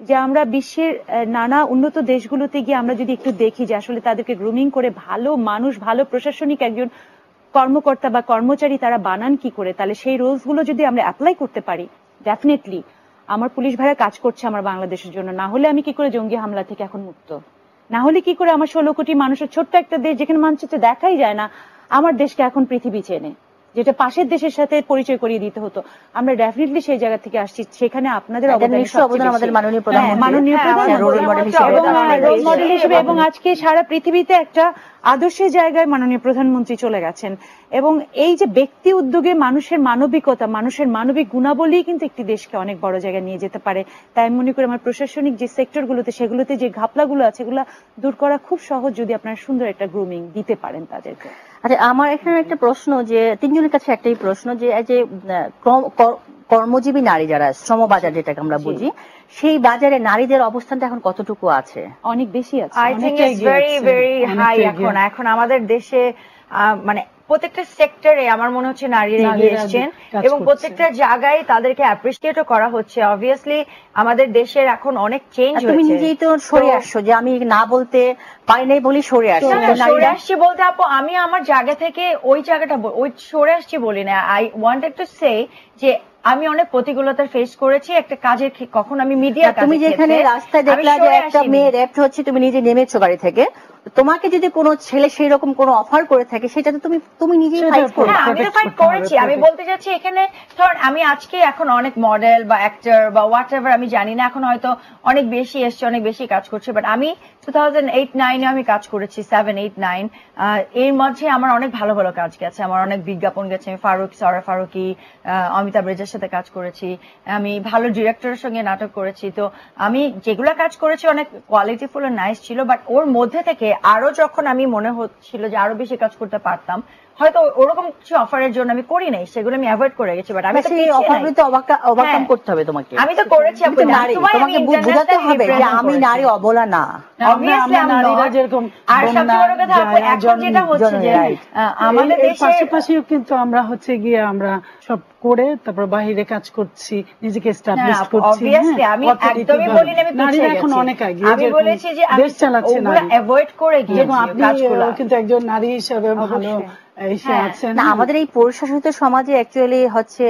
যে আমরা বিশ্বের নানা উন্নত দেশগুলোতে গিয়ে আমরা যদি একটু দেখি যে আসলে তাদেরকে গ্রুমিং করে ভালো মানুষ, ভালো প্রশাসনিক একজন কর্মকর্তা বা কর্মচারী তারা বানান কি করে, তাহলে সেই রোলসগুলো যদি আমরা অ্যাপ্লাই করতে পারি ডেফিনেটলি আমার পুলিশ ভাইরা কাজ করছে আমার বাংলাদেশের জন্য, না হলে আমি কি করে জঙ্গি হামলা থেকে এখন মুক্ত? না হলে কি করে আমার ষোলো কোটি মানুষের ছোট্ট একটা দেশ যেখানে মানচিত্রে দেখাই যায় না, আমার দেশকে এখন পৃথিবী চেনে? যেটা পাশের দেশের সাথে পরিচয় করিয়ে দিতে হতো। আমরা ডেফিনেটলি সেই জায়গা থেকে আসছি সেখানে আপনাদের অবদান আমাদের মাননীয় হ্যাঁ, হ্যাঁ, রোল মডেল হিসেবে এবং আজকে সারা পৃথিবীতে একটা আদর্শের জায়গায় মাননীয় প্রধানমন্ত্রী চলে গেছেন। এবং এই যে ব্যক্তি উদ্যোগে মানুষের মানবিকতা মানুষের মানবিক গুণাবলী কিন্তু একটি দেশকে অনেক বড় জায়গায় নিয়ে যেতে পারে। তাই মনে করি আমার প্রশাসনিক যে সেক্টরগুলোতে সেগুলোতে যে ঘাপলাগুলো আছে এগুলো দূর করা খুব সহজ যদি আপনারা সুন্দর একটা গ্রুমিং দিতে পারেন তাদেরকে। আচ্ছা আমার এখানে একটা প্রশ্ন যে তিনজনের কাছে একটাই প্রশ্ন যে এই যে আহ, কর্মজীবী নারী যারা শ্রম বাজার যেটাকে আমরা বুঝি সেই বাজারে নারীদের অবস্থানটা এখন কতটুকু আছে? অনেক বেশি আছে I think it's very very high এখন। এখন আমাদের দেশে আহ, মানে প্রত্যেকটা সেক্টরে আমার মনে হচ্ছে নারীরা এগিয়ে এসছেন এবং প্রত্যেকটা জায়গায় তাদেরকে অ্যাপ্রিসিয়েটও করা হচ্ছে। অবভিয়াসলি আমাদের দেশের এখন অনেক চেঞ্জ হয়েছে তুমি নিজেই তো সরে আসছো যে আমি না বলতে পাই নাই বলি সরে আসছো। সরে আসছি বলতে আপু আমি আমার জায়গা থেকে ওই জায়গাটা ওই সরে আসছি বলি না। আই ওয়ান্টেড টু সে যে আমি অনেক প্রতিকূলতার ফেস করেছি। একটা কাজের কখন আমি মিডিয়া তুমি যেখানে রাস্তায় দেখলা যে একটা মেয়ে রেপ্ট হচ্ছে তুমি নিজে নেমেছো গাড়ি থেকে। তোমাকে যদি কোনো ছেলে সেই রকম কোনো অফার করে থাকে সেটা তো তুমি তুমি নিজেই ফাইট করবে তো- হ্যাঁ আমি তো ফাইট করেছি। আমি বলতে চাচ্ছি এখানে ধর আমি আজকে এখন অনেক মডেল বা অ্যাক্টর বা হোয়াট এভার আমি জানি না এখন হয়তো অনেক বেশি এসছে অনেক বেশি কাজ করছে বাট আমি টু থাউজেন্ড এইট নাইনে আমি কাজ করেছি সেভেন এইট নাইন এর মধ্যে আমার অনেক ভালো ভালো কাজ গেছে আমার অনেক বিজ্ঞাপন গেছে আমি ফারুক সরা ফারুকি আহ, অমিতাভ রেজার সাথে কাজ করেছি। আমি ভালো ডিরেক্টরের সঙ্গে নাটক করেছি। তো আমি যেগুলো কাজ করেছি অনেক কোয়ালিটিফুল নাইস ছিল বাট ওর মধ্যে থেকে আরও যখন আমি মনে হচ্ছিল যে আরও বেশি কাজ করতে পারতাম হয়তো ওরকম কিছু অফারের জন্য আমি করি নাই সেগুলো আমি অ্যাভয়েড করে গেছি বাট আমি তো সেই পিছিয়ে নাই। অফারগুলো তো ওভারকাম। করতে হবে তোমাকে। আমি তো করেছি আপু, নারী তোমাকে বোঝাতে হবে যে আমি নারী অবলা না। আমরা নারীরা যেরকম আর সবচেয়ে বড় কথা আপু, এখন যেটা হচ্ছে যে আমাদের দেশে পাশাপাশিও কিন্তু আমরা হচ্ছে গিয়ে আমরা সব করে তারপর বাইরে কাজ করছি নিজেকে এস্টাবলিশ হ্যাঁ, করছি হ্যাঁ, আমি একদমই বলি না আমি এখন অনেক এগিয়ে আমি বলেছি যে আমি দেশ চালাচ্ছে নারী। অ্যাভয়েড করে গিয়েছি আপনি কাজগুলো। কিন্তু একজন নারী হিসাবে ভালো। হ্যাঁ। না আমাদের এই পুরুষাসিত সমাজে অ্যাকচুয়ালি হচ্ছে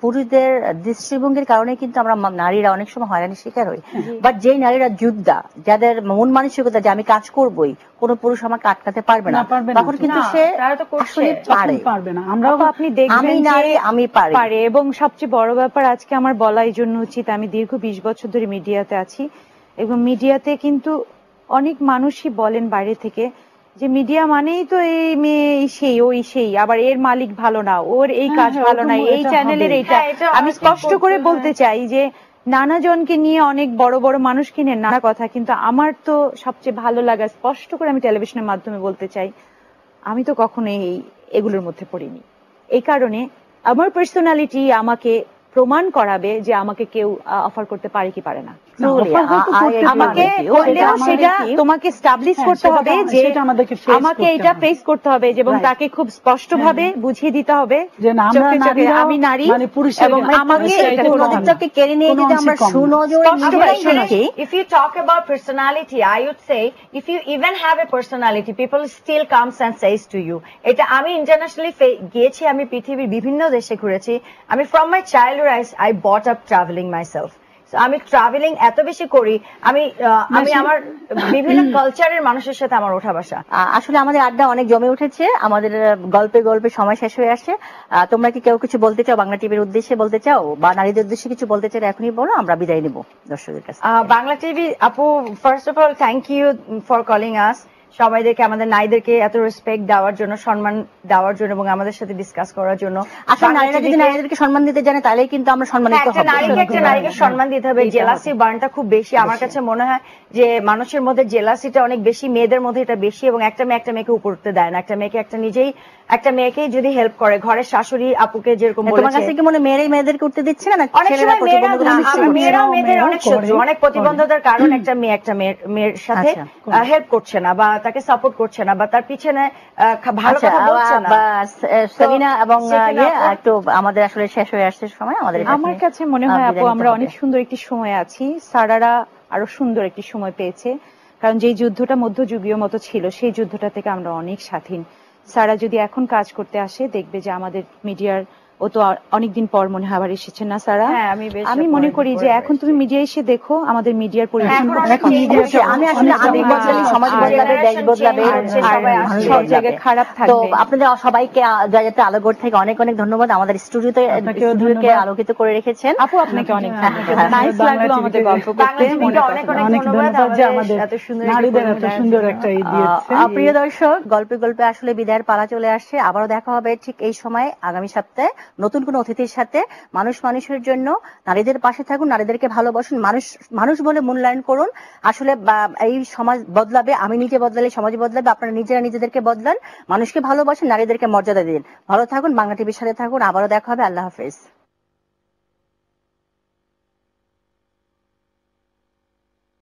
পুরুষদের দৃষ্টিভঙ্গির কারণে কিন্তু আমরা নারীরা অনেক সময় হয়রানির শিকার হই। বাট যেই নারীরা যুদ্ধা যাদের মন মানসিকতা যে আমি কাজ করবই কোন পুরুষ আমাকে আটকাতে পারবে না। তখন কিন্তু সে। আসলে পারে। পারবে না। আমরাও আপনি দেখবেন আমি নারী আমি পারি। পারে। এবং সবচেয়ে বড় ব্যাপার আজকে আমার বলা এই জন্য উচিত আমি দীর্ঘ বিশ বছর ধরে মিডিয়াতে আছি। এবং মিডিয়াতে কিন্তু অনেক মানুষই বলেন বাইরে থেকে যে মিডিয়া মানেই তো এই মেয়ে সেই ওই সেই আবার এর মালিক ভালো না ওর এই হ্যাঁ, কাজ হ্যাঁ, ভালো না এই চ্যানেলের এইটা। হ্যাঁ, আমি স্পষ্ট করে বলতে, চাই যে নানা জনকে নিয়ে অনেক বড় বড় মানুষকে নিয়ে নানা কথা কিন্তু আমার তো সবচেয়ে ভালো লাগা স্পষ্ট করে আমি টেলিভিশনের মাধ্যমে বলতে চাই আমি তো কখনো এই এগুলোর মধ্যে পড়িনি। এই কারণে আমার পার্সোনালিটি আমাকে প্রমাণ করাবে যে আমাকে কেউ অফার করতে পারে কি পারে না। আমাকে করলেও সেটা তোমাকে স্টাবলিশ হ্যাঁ, করতে হবে যে আমাকে এটা ফেস করতে হবে এবং তাকে খুব স্পষ্ট ভাবে বুঝিয়ে দিতে হবে আমি নারী মানে এবং আমাকে। নদীটাকে কেড়ে নিয়ে যদি আমরা। সুনজরে If you talk about personality, I would say if you even have a personality, people still comes and says to you. এটা আমি ইন্টারন্যাশনালি গিয়েছি আমি পৃথিবীর বিভিন্ন দেশে ঘুরেছি আমি from my childhood I I brought up travelling myself আমি ট্রাভেলিং এত বেশি করি আমি আমি আমার বিভিন্ন কালচারের মানুষের সাথে আমার ওঠা বসা। আসলে আমাদের আড্ডা অনেক জমে উঠেছে আমাদের গল্পে গল্পে সময় শেষ হয়ে আসছে তোমরা কি কেউ কিছু বলতে চাও বাংলা টিভির উদ্দেশ্যে বলতে চাও বা নারীদের উদ্দেশ্যে কিছু বলতে চাও এখনই বলো আমরা বিদায় নিব দর্শকদের কাছে বাংলা টিভি আপু first of all thank you for calling us সবাইদেরকে আমাদের নারীদেরকে এত রেসপেক্ট দেওয়ার জন্য সম্মান দেওয়ার জন্য এবং আমাদের সাথে ডিসকাস করার জন্য। আসলে নারীরা যদি নারীদেরকে সম্মান দিতে জানে তাহলেই কিন্তু আমরা সম্মানিত হ্যাঁ, একটা নারীকে একটা নারীকে সম্মান দিতে হবে জেলাসি বার্নটা খুব বেশি। আমার কাছে মনে হয় যে মানুষের মধ্যে জেলাসিটা অনেক বেশি মেয়েদের মধ্যে এটা বেশি এবং একটা মেয়ে একটা মেয়েকে উপর উঠতে দেয় না। একটা মেয়েকে একটা নিজেই একটা মেয়েকেই যদি হেল্প করে ঘরের শাশুড়ি আপুকে যেরকম তোমার বলেছে। কাছে কি মনে মেয়েরাই মেয়েদেরকে উঠতে দিচ্ছে না? অনেক সময় মেয়েরা মেয়েদের অনেক শত্রু অনেক প্রতিবন্ধতার কারণ একটা মেয়ে একটা মেয়ের মেয়ের সাথে আচ্ছা, হেল্প করছে না বা তাকে সাপোর্ট করছে না বা তার পিছনে ভালো আচ্ছা, কথা বলছে না। সেলিনা এবং ইয়ে একটু আমাদের আসলে শেষ হয়ে আসছে সময় আমাদের আমার কাছে মনে হয় আপু আমরা অনেক সুন্দর একটি সময় আছি। সারারা আরও সুন্দর একটি সময় পেয়েছে। কারণ যেই যুদ্ধটা মধ্যযুগীয় মতো ছিল সেই যুদ্ধটা থেকে আমরা অনেক স্বাধীন। সারা যদি এখন কাজ করতে আসে দেখবে যে আমাদের মিডিয়ার ও তো অনেকদিন পর মনে হয় আবার এসেছেন না সারা? হ্যাঁ, আমি মনে করি যে এখন তুমি মিডিয়া এসে দেখো আমাদের মিডিয়ার পরিবেশ এখন অনেক এখন change media হচ্ছে। টা- আমি আসলে অনেক বদলালে সমাজ বদলাবে দেশ বদলাবে change হচ্ছে, আর সবাই মানুষ আসছে। সব জায়গায় খারাপ তো আপনাদের সবাইকে জয়াতে আলোগড় থেকে অনেক অনেক ধন্যবাদ আমাদের স্টুডিওতে স্টুডিওকে আলোকিত করে রেখেছেন। আপু আপনাকে অনেক হ্যাঁ, হ্যাঁ, নাইস লাগল আমাদের গল্প করতে অনেক অনেক অনেক ধন্যবাদ ধন্যবাদ যে আমাদের আমাদের এত সুন্দর নারীদের এত সুন্দর একটা ই দিয়েছে প্রিয় দর্শক গল্পে গল্পে আসলে বিদায়ের পালা চলে আসছে আবারও দেখা হবে ঠিক এই সময় আগামী সপ্তাহে। নতুন কোন অতিথির সাথে মানুষ মানুষের জন্য নারীদের পাশে থাকুন, নারীদেরকে ভালোবাসুন, মানুষ মানুষ বলে মূল্যায়ন করুন। আসলে এই সমাজ বদলাবে, আমি নিজে বদলালে সমাজ বদলাবে, আপনারা নিজেরা নিজেদেরকে বদলান, মানুষকে ভালোবাসেন, নারীদেরকে মর্যাদা দিন। ভালো থাকুন, বাংলা টিভির সাথে থাকুন, আবারও দেখা হবে, আল্লাহ হাফেজ।